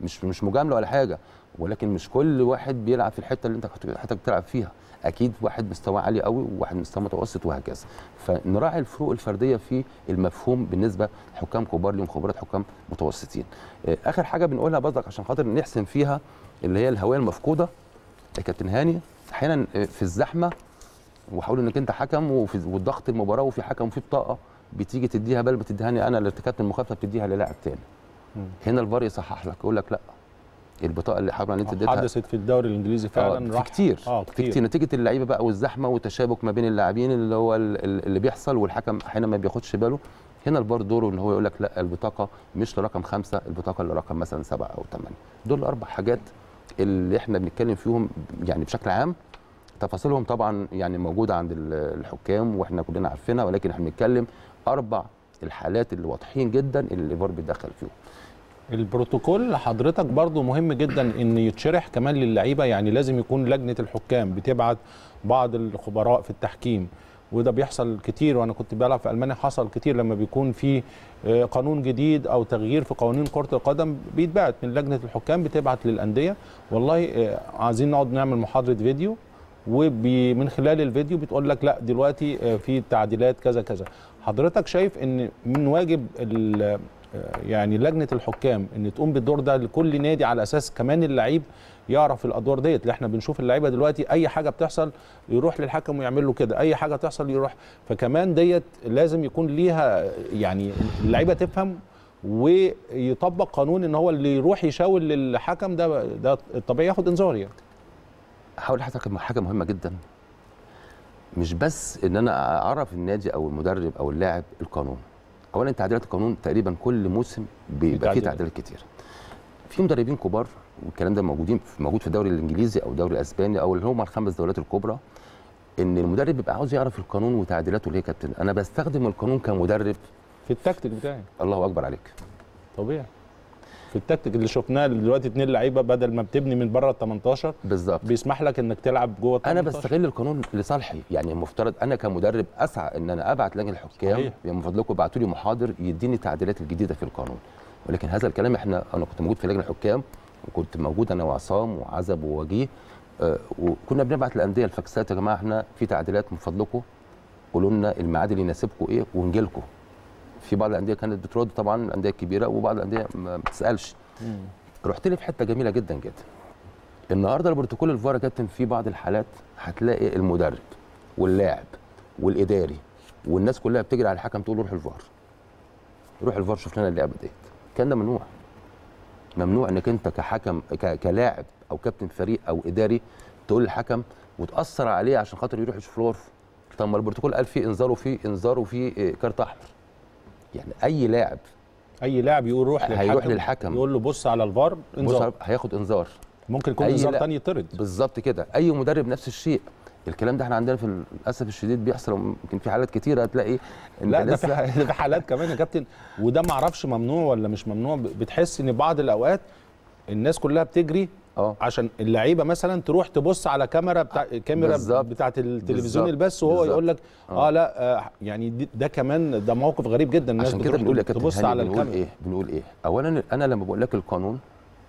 [SPEAKER 2] مش مش مجاملة ولا حاجة ولكن مش كل واحد بيلعب في الحتة اللي انت كنت- حضرتك بتلعب فيها. أكيد واحد مستواه عالي قوي وواحد مستواه متوسط وهكذا. فنراعي الفروق الفردية في المفهوم بالنسبة لحكام كبار ليهم خبرات حكام متوسطين. آه، آخر حاجة بنقولها برضك عشان خاطر نحسم فيها اللي هي الهوية المفقودة يا كابتن هاني. أحيانا آه، في الزحمة وحاول إنك أنت حكم وفي والضغط المباراه وفي حكم وفي بطاقة بتيجي تديها بل بتديهاني أنا اللي ارتكبت المخالفه بتديها للاعب تاني.
[SPEAKER 1] مم.
[SPEAKER 2] هنا الفار يصحح لك يقول لك لا البطاقة اللي حاول إن أنت اديتها
[SPEAKER 1] حدثت في الدوري الإنجليزي
[SPEAKER 2] آه،
[SPEAKER 1] فعلا
[SPEAKER 2] في
[SPEAKER 1] راح
[SPEAKER 2] كتير. في
[SPEAKER 1] كتير.
[SPEAKER 2] كتير. نتيجة اللعيبة بقى والزحمة والتشابك ما بين اللاعبين اللي هو ال- ال- اللي بيحصل والحكم أحيانا ما بياخدش باله. هنا الفار دوره إن هو يقول لك لا البطاقة مش لرقم خمسة البطاقة لرقم مثلا سبعة أو ثمانيه دول الأربع حاجات اللي إحنا بنتكلم فيهم يعني بشكل عام. تفاصيلهم طبعا يعني موجودة عند ال- الحكام وإحنا كلنا عارفينها ولكن إحنا بنتكلم أربع الحالات اللي واضحين جدا اللي الفار بيتدخل فيهم.
[SPEAKER 1] البروتوكول حضرتك برضو مهم جدا إن يتشرح كمان للعيبة يعني لازم يكون لجنة الحكام بتبعت بعض الخبراء في التحكيم وده بيحصل كتير وأنا كنت بلعب في ألمانيا حصل كتير لما بيكون في آه، قانون جديد أو تغيير في قوانين كرة القدم بيتبعت من لجنة الحكام بتبعت للأندية. والله آه، عايزين نقعد نعمل محاضرة فيديو ومن خلال الفيديو بتقول لك لا دلوقتي آه، في تعديلات كذا كذا. حضرتك شايف إن من واجب آه، يعني لجنة الحكام إن تقوم بالدور ده لكل نادي على أساس كمان اللعيب يعرف الأدوار ديت؟ اللي إحنا بنشوف اللعيبة دلوقتي أي حاجة بتحصل يروح للحكم ويعمل له كده. أي حاجة تحصل يروح. فكمان ديت لازم يكون ليها يعني اللعيبة تفهم ويطبق قانون إن هو اللي يروح يشاور للحكم ده ده الطبيعي ياخد إنذار يعني.
[SPEAKER 2] هقول لحضرتك حاجة مهمة جدا. مش بس إن أنا أعرف النادي أو المدرب أو اللاعب القانون. اولا تعديلات القانون تقريبا كل موسم بيبقى فيه
[SPEAKER 1] تعديلات.
[SPEAKER 2] كتير. في مدربين كبار والكلام ده موجودين موجود في الدوري الإنجليزي أو الدوري الأسباني أو اللي هم الخمس دوريات الكبرى إن المدرب بيبقى عاوز يعرف القانون وتعديلاته ليه يا كابتن. أنا بستخدم القانون كمدرب.
[SPEAKER 1] في التكتيك بتاعي.
[SPEAKER 2] الله أكبر عليك.
[SPEAKER 1] طبيعي. في التكتيك اللي شفناه دلوقتي اتنين لعيبة بدل ما بتبني من بره ال 18
[SPEAKER 2] بالظبط
[SPEAKER 1] بيسمح لك انك تلعب جوه
[SPEAKER 2] أنا
[SPEAKER 1] 18.
[SPEAKER 2] بستغل القانون لصالحي يعني المفترض أنا كمدرب أسعى إن أنا أبعت لجنة الحكام
[SPEAKER 1] صحيح.
[SPEAKER 2] يا من فضلكم ابعتوا لي محاضر يديني التعديلات الجديدة في القانون ولكن هذا الكلام إحنا أنا كنت موجود في لجنة الحكام وكنت موجود أنا وعصام وعزب ووجيه آه، وكنا بنبعت الانديه الفاكسات يا جماعة إحنا في تعديلات من فضلكم قولوا لنا الميعاد اللي يناسبكم إيه ونجي لكم في بعض الأندية كانت بترد طبعا الأندية الكبيرة وبعض الأندية ما
[SPEAKER 1] بتسألش.
[SPEAKER 2] رحت لي في حتة جميلة جدا جدا. النهارده البروتوكول الفار كابتن في بعض الحالات هتلاقي المدرب واللاعب والإداري والناس كلها بتجري على الحكم تقول له روح الفار. روح الفار شوف لنا اللعبة ديت. كان ده ممنوع. ممنوع إنك أنت كحكم كلاعب أو كابتن فريق أو إداري تقول للحكم وتأثر عليه عشان خاطر يروح يشوف الغرفه طب ما البروتوكول قال فيه إنذار وفيه إنذار وفيه إيه، كارت أحمر. يعني أي لاعب
[SPEAKER 1] أي لاعب يقول روح للحكم
[SPEAKER 2] هيروح للحكم.
[SPEAKER 1] يقول له بص على الفار
[SPEAKER 2] بص
[SPEAKER 1] انذار.
[SPEAKER 2] هياخد انذار.
[SPEAKER 1] ممكن يكون انذار تاني يطرد.
[SPEAKER 2] بالظبط كده. أي مدرب نفس الشيء. الكلام ده إحنا عندنا في للأسف الشديد بيحصل يمكن في حالات كتيرة هتلاقي
[SPEAKER 1] لا ده في حالات كمان يا كابتن. وده ما أعرفش ممنوع ولا مش ممنوع. بتحس إن بعض الأوقات الناس كلها بتجري
[SPEAKER 2] آه.
[SPEAKER 1] عشان اللعيبة مثلا تروح تبص على كاميرا بتاع كاميرا
[SPEAKER 2] بالظبط.
[SPEAKER 1] بتاعة التلفزيون. البث وهو. يقول لك آه,
[SPEAKER 2] آه.
[SPEAKER 1] لا آه يعني ده كمان ده موقف غريب جدا. الناس
[SPEAKER 2] عشان كده بنقول يا كابتن
[SPEAKER 1] تبص على
[SPEAKER 2] بنقول
[SPEAKER 1] الكاميرا.
[SPEAKER 2] إيه؟ بنقول إيه؟ اولا أنا لما بقول لك القانون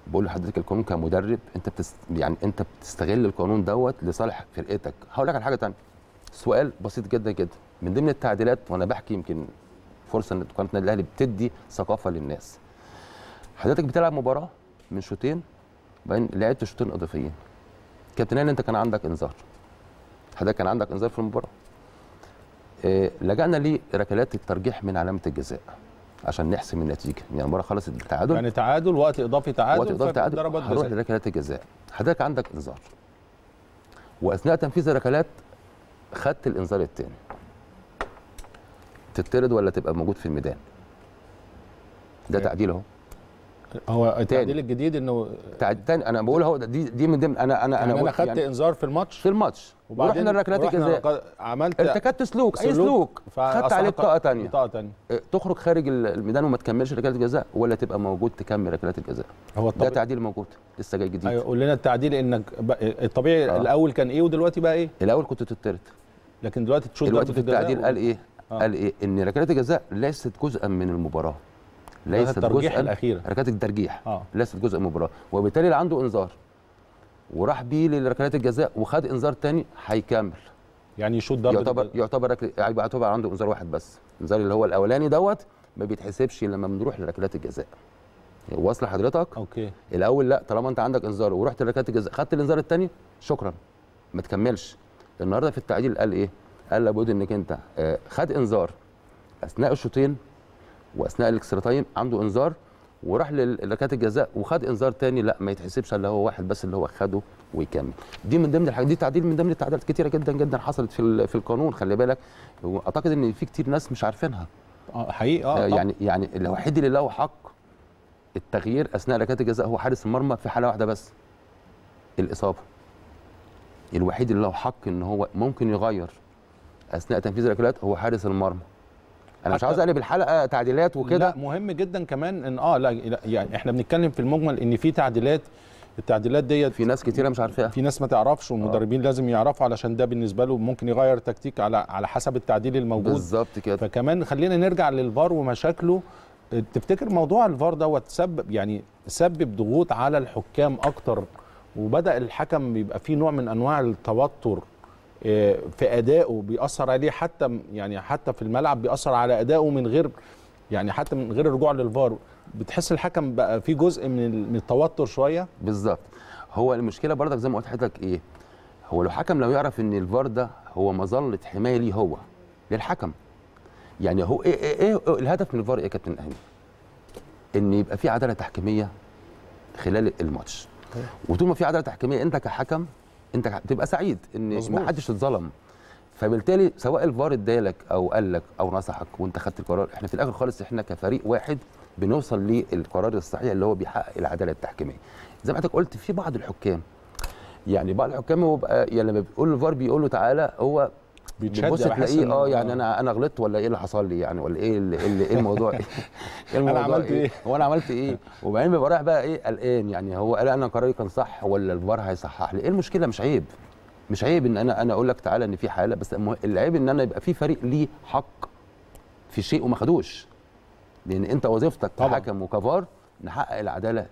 [SPEAKER 2] بقول لحضرتك القانون كمدرب أنت بتست... يعني أنت بتستغل القانون دوت لصالح فرقتك. هقول لك على حاجة ثانية سؤال بسيط جدا جدا. من ضمن التعديلات وأنا بحكي يمكن فرصة إن قناة النادي الأهلي بتدي ثقافة للناس. حضرتك بتلعب مباراة من شوطين بعدين لعبت شوطين اضافيين كابتن هاني أنت كان عندك إنذار. حضرتك كان عندك إنذار في المباراة. آه، لجأنا لركلات الترجيح من علامة الجزاء عشان نحسم النتيجة. يعني المباراة خلصت بالتعادل
[SPEAKER 1] يعني تعادل وقت إضافي تعادل
[SPEAKER 2] وقت اضافه تعادل. هروح لركلات الجزاء. حضرتك عندك إنذار. وأثناء تنفيذ الركلات خدت الإنذار الثاني تطرد ولا تبقى موجود في الميدان؟ ده
[SPEAKER 1] إيه.
[SPEAKER 2] تعديل أهو.
[SPEAKER 1] هو التعديل الجديد
[SPEAKER 2] إنه تاني. أنا بقول أهو دي دي من ضمن أنا أنا
[SPEAKER 1] يعني
[SPEAKER 2] أنا
[SPEAKER 1] خدت
[SPEAKER 2] يعني
[SPEAKER 1] إنذار في الماتش؟
[SPEAKER 2] في الماتش. ورحنا لركلات
[SPEAKER 1] ورحنا
[SPEAKER 2] الجزاء.
[SPEAKER 1] عملت
[SPEAKER 2] ارتكبت سلوك أي سلوك خدت عليه بطاقة ثانية
[SPEAKER 1] بطاقة ثانية
[SPEAKER 2] تخرج خارج الميدان وما تكملش ركلات الجزاء ولا تبقى موجود تكمل ركلات الجزاء.
[SPEAKER 1] هو
[SPEAKER 2] ده
[SPEAKER 1] الطبيعي.
[SPEAKER 2] تعديل موجود لسه جاي جديد.
[SPEAKER 1] أيوه قول لنا التعديل إنك الطبيعي
[SPEAKER 2] آه.
[SPEAKER 1] الأول كان إيه ودلوقتي بقى إيه؟
[SPEAKER 2] الأول كنت تطرد
[SPEAKER 1] لكن دلوقتي تشوط
[SPEAKER 2] دلوقتي في التعديل قال إيه؟
[SPEAKER 1] آه.
[SPEAKER 2] قال إيه؟ إن ركلات الجزاء ليست جزءا من المباراة. ليست
[SPEAKER 1] الترجيح
[SPEAKER 2] جزءا
[SPEAKER 1] الأخيرة.
[SPEAKER 2] ركلات الترجيح.
[SPEAKER 1] آه.
[SPEAKER 2] ليست جزء من المباراه وبالتالي اللي عنده إنذار. وراح بيه لركلات الجزاء وخد إنذار تاني هيكمل.
[SPEAKER 1] يعني يشوط ضربة
[SPEAKER 2] يعتبر
[SPEAKER 1] الجزاء.
[SPEAKER 2] يعتبر ركل... يبقى يعتبر عنده إنذار واحد بس. الانذار اللي هو الأولاني دوت ما بيتحسبش لما بنروح لركلات الجزاء. واصل حضرتك؟
[SPEAKER 1] okay.
[SPEAKER 2] الأول لا طالما أنت عندك إنذار ورحت لركلات الجزاء خدت الإنذار الثاني شكرا. ما تكملش. النهارده في التعديل قال إيه؟ قال لابد إنك أنت آه، خد إنذار أثناء الشوطين وأثناء ال extra time عنده إنذار وراح لركلات الجزاء وخد إنذار تاني لا ما يتحسبش إلا هو واحد بس اللي هو خده ويكمل. دي من ضمن الحاجات دي تعديل من ضمن التعديلات كتيرة جدا جدا حصلت في في القانون خلي بالك. وأعتقد إن في كتير ناس مش عارفينها.
[SPEAKER 1] آه حقيقي
[SPEAKER 2] آه
[SPEAKER 1] طب.
[SPEAKER 2] يعني يعني الوحيد اللي له حق التغيير أثناء ركلات الجزاء هو حارس المرمى في حالة واحدة بس الإصابة. الوحيد اللي له حق إن هو ممكن يغير أثناء تنفيذ الركلات هو حارس المرمى. أنا مش عاوز أقلب الحلقة تعديلات
[SPEAKER 1] لا
[SPEAKER 2] وكده
[SPEAKER 1] مهم جدا كمان إن آه لا, لا يعني إحنا بنتكلم في المجمل إن في تعديلات التعديلات ديت
[SPEAKER 2] في ناس كتيرة مش عارفاها.
[SPEAKER 1] في ناس ما تعرفش والمدربين لازم يعرفوا علشان ده بالنسبة له ممكن يغير تكتيك على على حسب التعديل الموجود.
[SPEAKER 2] بالظبط كده.
[SPEAKER 1] فكمان خلينا نرجع للفار ومشاكله. تفتكر موضوع الفار دوت سبب يعني سبب ضغوط على الحكام أكتر؟ وبدأ الحكم بيبقى فيه نوع من أنواع التوتر. آه، في ادائه بيأثر عليه حتى يعني حتى في الملعب بيأثر على ادائه من غير يعني حتى من غير الرجوع للفار. بتحس الحكم بقى فيه جزء من ال- من التوتر شوية؟
[SPEAKER 2] بالظبط. هو المشكلة برضك زي ما قلت لحضرتك إيه؟ هو لو حكم لو يعرف إن الفار ده هو مظله حماية ليه هو للحكم. يعني هو إيه, إيه, إيه الهدف من الفار إيه يا كابتن أهمي؟ إن يبقى في عدالة تحكيمية خلال الماتش. وطول ما في عدالة تحكيمية أنت كحكم انت بتبقى سعيد ان. ما حدش اتظلم فبالتالي سواء الفار ادالك أو قال لك أو نصحك وانت خدت القرار إحنا في الآخر خالص إحنا كفريق واحد بنوصل للقرار الصحيح اللي هو بيحقق العدالة التحكيمية زي ما حضرتك قلت في بعض الحكام يعني بعض الحكام هو بقى يعني لما بيقول الفار بيقول له تعالى هو بتبص تلاقيه آه يعني أنا أنا غلطت ولا إيه اللي حصل لي؟ يعني ولا إيه اللي- اللي- إيه الموضوع؟ إيه الموضوع
[SPEAKER 1] عملت إيه؟
[SPEAKER 2] هو أنا عملت إيه؟ وبعدين بيبقى رايح بقى إيه؟ قلقان يعني هو قال أنا قراري كان صح ولا الفار هيصحح لي؟ إيه المشكلة؟ مش عيب. مش عيب إن أنا أنا أقول لك تعالى إن في حالة بس العيب إن أنا يبقى في فريق ليه حق في شيء وما خدوش. لأن أنت وظيفتك. كحكم وكفار نحقق العدالة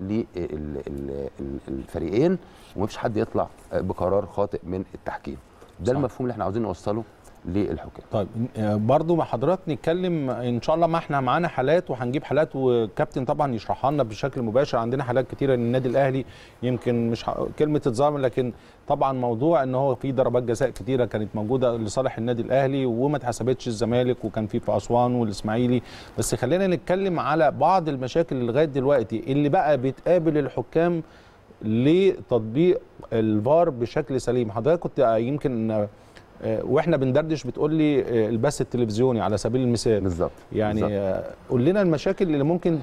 [SPEAKER 2] للفريقين ومفيش حد يطلع بقرار خاطئ من التحكيم. ده
[SPEAKER 1] صح.
[SPEAKER 2] المفهوم اللي إحنا عاوزين نوصله. للحكام.
[SPEAKER 1] طيب آه، برضو مع حضرتك نتكلم إن شاء الله ما إحنا معانا حالات وهنجيب حالات وكابتن طبعا يشرحها لنا بشكل مباشر. عندنا حالات كتيرة للنادي الأهلي يمكن مش. كلمة اتظلم لكن طبعا موضوع إن هو في ضربات جزاء كتيرة كانت موجودة لصالح النادي الأهلي وما اتحسبتش الزمالك وكان في في أسوان والإسماعيلي. بس خلينا نتكلم على بعض المشاكل اللي لغاية دلوقتي اللي بقى بتقابل الحكام لتطبيق الفار بشكل سليم. حضرتك كنت يمكن آه، وإحنا بندردش بتقول لي آه، البث التلفزيوني على سبيل المثال
[SPEAKER 2] بالظبط
[SPEAKER 1] يعني
[SPEAKER 2] بالظبط.
[SPEAKER 1] آه، قول لنا المشاكل اللي ممكن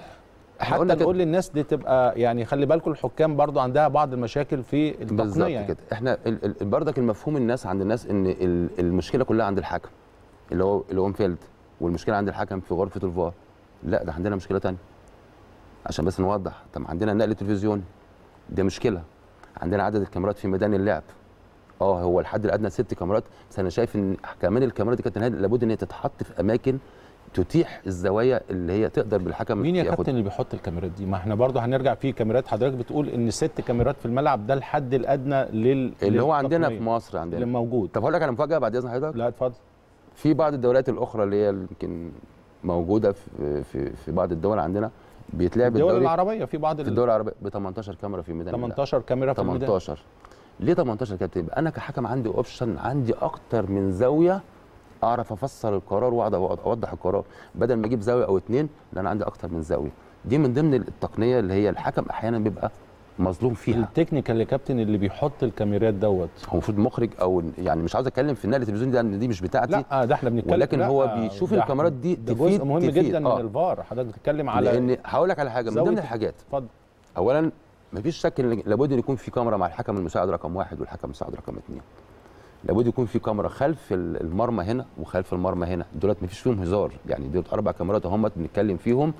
[SPEAKER 1] حتى. نقول للناس دي تبقى يعني خلي بالكم الحكام برضو عندها بعض المشاكل في
[SPEAKER 2] بالظبط
[SPEAKER 1] التقنيه يعني.
[SPEAKER 2] كده إحنا برضك المفهوم الناس عند الناس إن ال- المشكلة كلها عند الحكم اللي هو اللي هو فيلد والمشكلة عند الحكم في غرفة الفار لا ده عندنا مشكلة تانية عشان بس نوضح طب عندنا النقل التلفزيوني ده مشكلة عندنا عدد الكاميرات في ميدان اللعب آه هو الحد الادنى ست كاميرات بس أنا شايف ان كمان الكاميرات دي كانت نهاية- لابد ان هي تتحط في اماكن تتيح الزوايا اللي هي تقدر بالحكم
[SPEAKER 1] مين يا كابتن اللي بيحط الكاميرات دي؟ ما إحنا برضو هنرجع في كاميرات حضرتك بتقول ان ست كاميرات في الملعب ده الحد الادنى لل
[SPEAKER 2] اللي هو عندنا في مصر
[SPEAKER 1] اللي
[SPEAKER 2] عندنا
[SPEAKER 1] موجود.
[SPEAKER 2] طب هقول لك على مفاجأة بعد إذن حضرتك.
[SPEAKER 1] لا اتفضل.
[SPEAKER 2] في بعض الدولات الأخرى اللي هي يمكن موجودة في في في بعض الدول عندنا بيتلعب
[SPEAKER 1] الدول العربية في بعض
[SPEAKER 2] في
[SPEAKER 1] ال
[SPEAKER 2] الدول العربية ب 18 كاميرا في ميدان اللعب.
[SPEAKER 1] 18 كاميرا في الميدان.
[SPEAKER 2] 18 ليه 18 كابتن؟ يبقى أنا كحكم عندي option عندي أكتر من زاوية أعرف أفسر القرار وأقعد أوضح القرار. بدل ما أجيب زاوية أو اتنين لا أنا عندي أكتر من زاوية. دي من ضمن التقنية اللي هي الحكم أحيانا بيبقى مظلوم فيها.
[SPEAKER 1] ال technical يا كابتن اللي بيحط الكاميرات دوت.
[SPEAKER 2] هو المفروض مخرج أو يعني مش عاوز أتكلم في النقل التلفزيوني ده لأن دي مش بتاعتي.
[SPEAKER 1] لا ده إحنا بنتكلم
[SPEAKER 2] ولكن هو بيشوف
[SPEAKER 1] ده-
[SPEAKER 2] الكاميرات دي
[SPEAKER 1] ده
[SPEAKER 2] تفيد-
[SPEAKER 1] جزء مهم
[SPEAKER 2] تفيد.
[SPEAKER 1] جدا
[SPEAKER 2] آه.
[SPEAKER 1] من الفار. حضرتك بتتكلم على
[SPEAKER 2] لأن هقول لك على حاجة من ضمن الحاجات
[SPEAKER 1] اتفضل.
[SPEAKER 2] اولا مفيش شك إن لابد أن يكون في كاميرا مع الحكم المساعد رقم واحد والحكم المساعد رقم اثنين لابد يكون في كاميرا خلف ال- المرمى هنا وخلف المرمى هنا. دولت مفيش فيهم هزار. يعني دول أربع كاميرات هم بنتكلم فيهم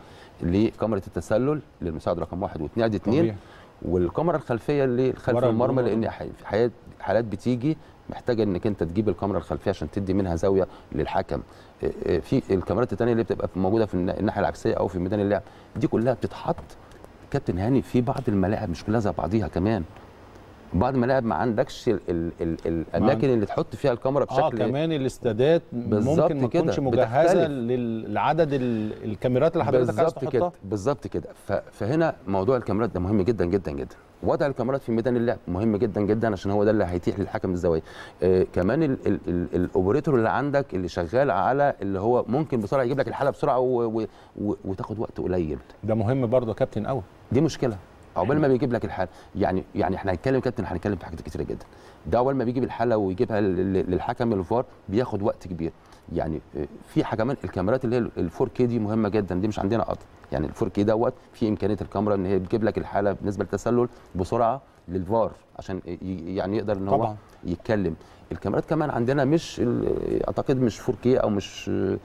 [SPEAKER 2] لكاميرا التسلل للمساعد رقم واحد واثنين ادي اثنين. والكاميرا الخلفية اللي خلف المرمى. لأن في حيات حالات بتيجي محتاجة إنك أنت تجيب الكاميرا الخلفية عشان تدي منها زاوية للحكم. إيه إيه في الكاميرات الثانية اللي بتبقى موجودة في النا- الناحية العكسية أو في ميدان اللعب. دي كلها بتتحط كابتن هاني في بعض الملاعب مش كلها زي بعضيها كمان. بعض الملاعب ما عندكش ال ال ال الأماكن اللي تحط فيها الكاميرا بشكل
[SPEAKER 1] آه كمان الاستادات ممكن ما تكونش مجهزة
[SPEAKER 2] بتختلف.
[SPEAKER 1] لل- لعدد ال- الكاميرات اللي حضرتك عايز
[SPEAKER 2] بالظبط كده
[SPEAKER 1] تحطها
[SPEAKER 2] بالظبط كده. فهنا موضوع الكاميرات ده مهم جدا جدا جدا. وضع الكاميرات في ميدان اللعب مهم جدا جدا عشان هو ده اللي هيتيح للحكم الزوايا آه كمان ال- ال- ال- ال operator اللي عندك اللي شغال على اللي هو ممكن بسرعة يجيب لك الحالة بسرعة و و و وتاخد وقت قليل.
[SPEAKER 1] ده مهم برضه يا كابتن قوي
[SPEAKER 2] دي مشكلة. عقبال ما بيجيب لك الحاله يعني يعني إحنا هنتكلم كابتن هنتكلم في حاجات كتيرة جدا. ده عقبال ما بيجيب الحاله ويجيبها لل- لل- للحكم الفار بياخد وقت كبير. يعني آه، في حاجة كمان الكاميرات اللي هي ال 4 K دي مهمة جدا دي مش عندنا قطع يعني ال 4 K دوت في إمكانية الكاميرا إن هي بتجيب لك الحالة بالنسبة للتسلل بسرعة للفار عشان يعني يقدر إن هو
[SPEAKER 1] طبعاً.
[SPEAKER 2] يتكلم. الكاميرات كمان عندنا مش أعتقد مش 4 كي أو مش مش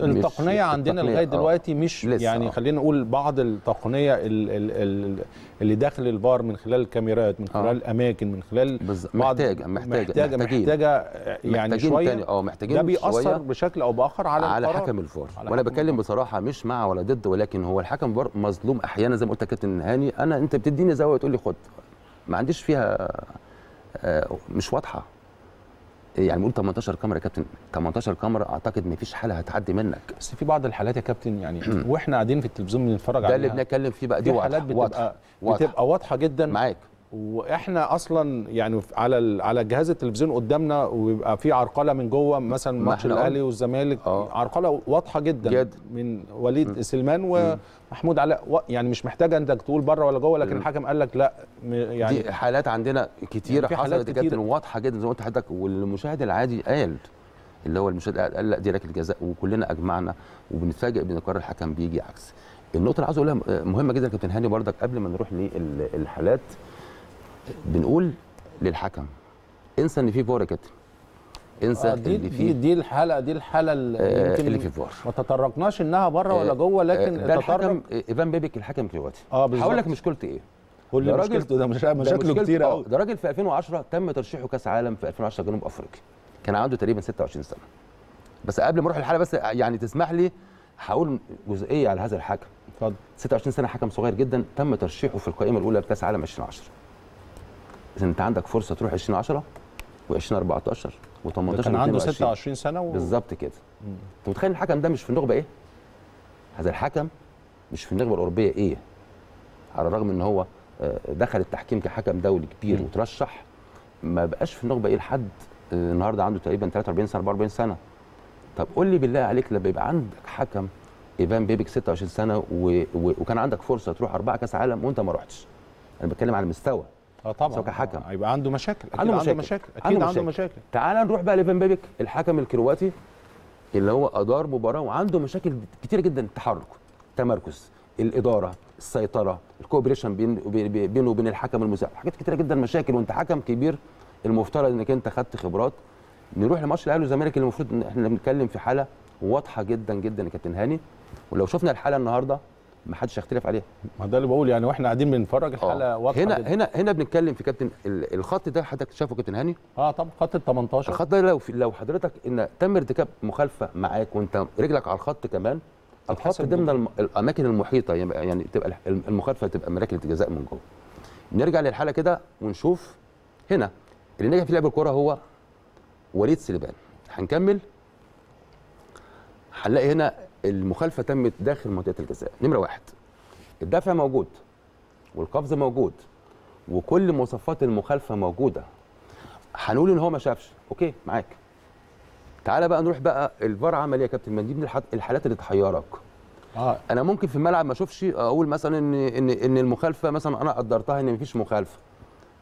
[SPEAKER 1] التقنية عندنا لغاية
[SPEAKER 2] آه.
[SPEAKER 1] دلوقتي مش
[SPEAKER 2] لسه،
[SPEAKER 1] يعني
[SPEAKER 2] آه.
[SPEAKER 1] خلينا نقول بعض التقنية ال- ال- ال- اللي داخل الفار من خلال الكاميرات من
[SPEAKER 2] آه.
[SPEAKER 1] خلال الأماكن من خلال بعض-
[SPEAKER 2] محتاج محتاج
[SPEAKER 1] محتاجه
[SPEAKER 2] محتاجين.
[SPEAKER 1] محتاجة يعني
[SPEAKER 2] محتاجين شوية آه محتاجين
[SPEAKER 1] ده بيأثر
[SPEAKER 2] شوية
[SPEAKER 1] بشكل أو بآخر على
[SPEAKER 2] على. حكم الفار
[SPEAKER 1] وأنا
[SPEAKER 2] بتكلم. بصراحة مش مع ولا ضد ولكن هو الحكم الفار مظلوم أحيانا زي ما قلت كابتن هاني أنا أنت بتديني زاوية تقول لي خد ما عنديش فيها آه، مش واضحة يعني بنقول 18 كاميرا يا كابتن. 18 كاميرا أعتقد ما فيش حالة هتعدي منك.
[SPEAKER 1] بس في بعض الحالات يا كابتن يعني وإحنا قاعدين في التلفزيون بنتفرج
[SPEAKER 2] ده
[SPEAKER 1] عليها.
[SPEAKER 2] اللي بنتكلم فيه بقى دي
[SPEAKER 1] في حالات بتبقى
[SPEAKER 2] واضحة.
[SPEAKER 1] بتبقى واضحة جدا.
[SPEAKER 2] معاك.
[SPEAKER 1] وإحنا أصلا يعني على على جهاز التلفزيون قدامنا ويبقى في عرقلة من جوه مثلا
[SPEAKER 2] ما
[SPEAKER 1] ماتش
[SPEAKER 2] الأهلي.
[SPEAKER 1] والزمالك
[SPEAKER 2] آه.
[SPEAKER 1] عرقلة واضحة جدا
[SPEAKER 2] جد.
[SPEAKER 1] من وليد سليمان ومحمود علاء يعني مش محتاجة انك تقول بره ولا جوه لكن. الحكم قال لك لا م- يعني
[SPEAKER 2] دي حالات عندنا كتيرة
[SPEAKER 1] يعني
[SPEAKER 2] حصلت
[SPEAKER 1] كتيرة.
[SPEAKER 2] واضحة جدا زي ما قلت لحضرتك والمشاهد العادي قال اللي هو المشاهد قال لا دي ركله جزاء وكلنا أجمعنا وبنتفاجئ بإن قرار الحكم بيجي عكس النقطة اللي عاوز أقولها مهمة جدا كابتن هاني برضك قبل ما نروح للحالات بنقول للحكم انسى إن في فار يا كابتن. انسى
[SPEAKER 1] آه، دي
[SPEAKER 2] اللي
[SPEAKER 1] دي
[SPEAKER 2] فيه
[SPEAKER 1] دي الحالة دي الحالة اللي
[SPEAKER 2] آه،
[SPEAKER 1] يمكن
[SPEAKER 2] اللي في فار
[SPEAKER 1] ما تطرقناش إنها بره ولا جوه لكن
[SPEAKER 2] آه، ده الحكم آه، إيفان بيبك الحكم الكرواتي
[SPEAKER 1] آه بالظبط.
[SPEAKER 2] هقول لك مشكلته إيه.
[SPEAKER 1] قول لي
[SPEAKER 2] ده راجل-
[SPEAKER 1] مشكلته ده مش مشاكله
[SPEAKER 2] آه،
[SPEAKER 1] قوي
[SPEAKER 2] ده راجل في 2010 تم ترشيحه كأس عالم في 2010 جنوب أفريقيا. كان عنده تقريبا 26 سنة. بس قبل ما أروح الحالة بس يعني تسمح لي هقول جزئية على هذا الحكم.
[SPEAKER 1] اتفضل.
[SPEAKER 2] 26 سنة حكم صغير جدا تم ترشيحه في القائمة الأولى بكاس عالم 2010 اذا أنت عندك فرصة تروح 2010 و2014 و18
[SPEAKER 1] ده كان عنده 26 سنة و...
[SPEAKER 2] بالظبط كده. أنت متخيل الحكم ده مش في النخبة إيه؟ هذا الحكم مش في النخبة الأوروبية إيه؟ على الرغم إن هو آه، دخل التحكيم كحكم دولي كبير
[SPEAKER 1] مم.
[SPEAKER 2] وترشح ما بقاش في النخبة إيه لحد آه، النهارده عنده تقريبا 43 سنة 44 سنة. طب قول لي بالله عليك لما يبقى عندك حكم إيفان بيبك 26 سنة و... و... وكان عندك فرصة تروح أربعة كأس عالم وأنت ما رحتش. أنا بتكلم على المستوى.
[SPEAKER 1] آه طبعا.
[SPEAKER 2] سواء كحكم.
[SPEAKER 1] آه، هيبقى عنده مشاكل. أكيد
[SPEAKER 2] عنده
[SPEAKER 1] عنده
[SPEAKER 2] مشاكل.
[SPEAKER 1] مشاكل. أكيد
[SPEAKER 2] عنده
[SPEAKER 1] عنده
[SPEAKER 2] مشاكل.
[SPEAKER 1] مشاكل.
[SPEAKER 2] تعال نروح بقى ليفان بيبك الحكم الكرواتي اللي هو أدار مباراة وعنده مشاكل كتيره جدا. التحرك التمركز الإدارة السيطرة ال cooperation بين بين- بينه وبين الحكم المساعد. حاجات كتيرة جدا. مشاكل وانت حكم كبير المفترض إنك أنت خدت خبرات. نروح لماتش الأهلي والزمالك اللي المفروض إن إحنا بنتكلم في حالة واضحة جدا جدا يا كابتن هاني. ولو شفنا الحالة النهارده ما حدش هيختلف عليها.
[SPEAKER 1] ما ده اللي بقول يعني وإحنا قاعدين بنتفرج الحاله
[SPEAKER 2] آه.
[SPEAKER 1] واضحة
[SPEAKER 2] هنا
[SPEAKER 1] جداً.
[SPEAKER 2] هنا هنا بنتكلم في كابتن ال- الخط ده حضرتك شافه كابتن هاني؟
[SPEAKER 1] آه طبعا خط ال 18
[SPEAKER 2] الخط ده لو في لو حضرتك إن تم ارتكاب مخالفة معاك وأنت رجلك على الخط كمان الخط ده من الأماكن المحيطة يعني يعني تبقى الم- المخالفة تبقى من ركله جزاء من جوه. نرجع للحاله كده ونشوف هنا اللي نجح في لعب الكرة هو وليد سليمان هنكمل. هنلاقي هنا المخالفة تمت داخل منطقة الجزاء نمرة واحد. الدفع موجود والقفز موجود وكل مواصفات المخالفة موجودة. هنقول إن هو ما شافش. أوكي معاك. تعالى بقى نروح بقى الفار عمل إيه يا كابتن ما دي من الح- الحالات اللي تحيرك.
[SPEAKER 1] آه.
[SPEAKER 2] أنا ممكن في الملعب ما أشوفش أقول مثلا إن إن إن المخالفة مثلا أنا قدرتها إن مفيش مخالفة.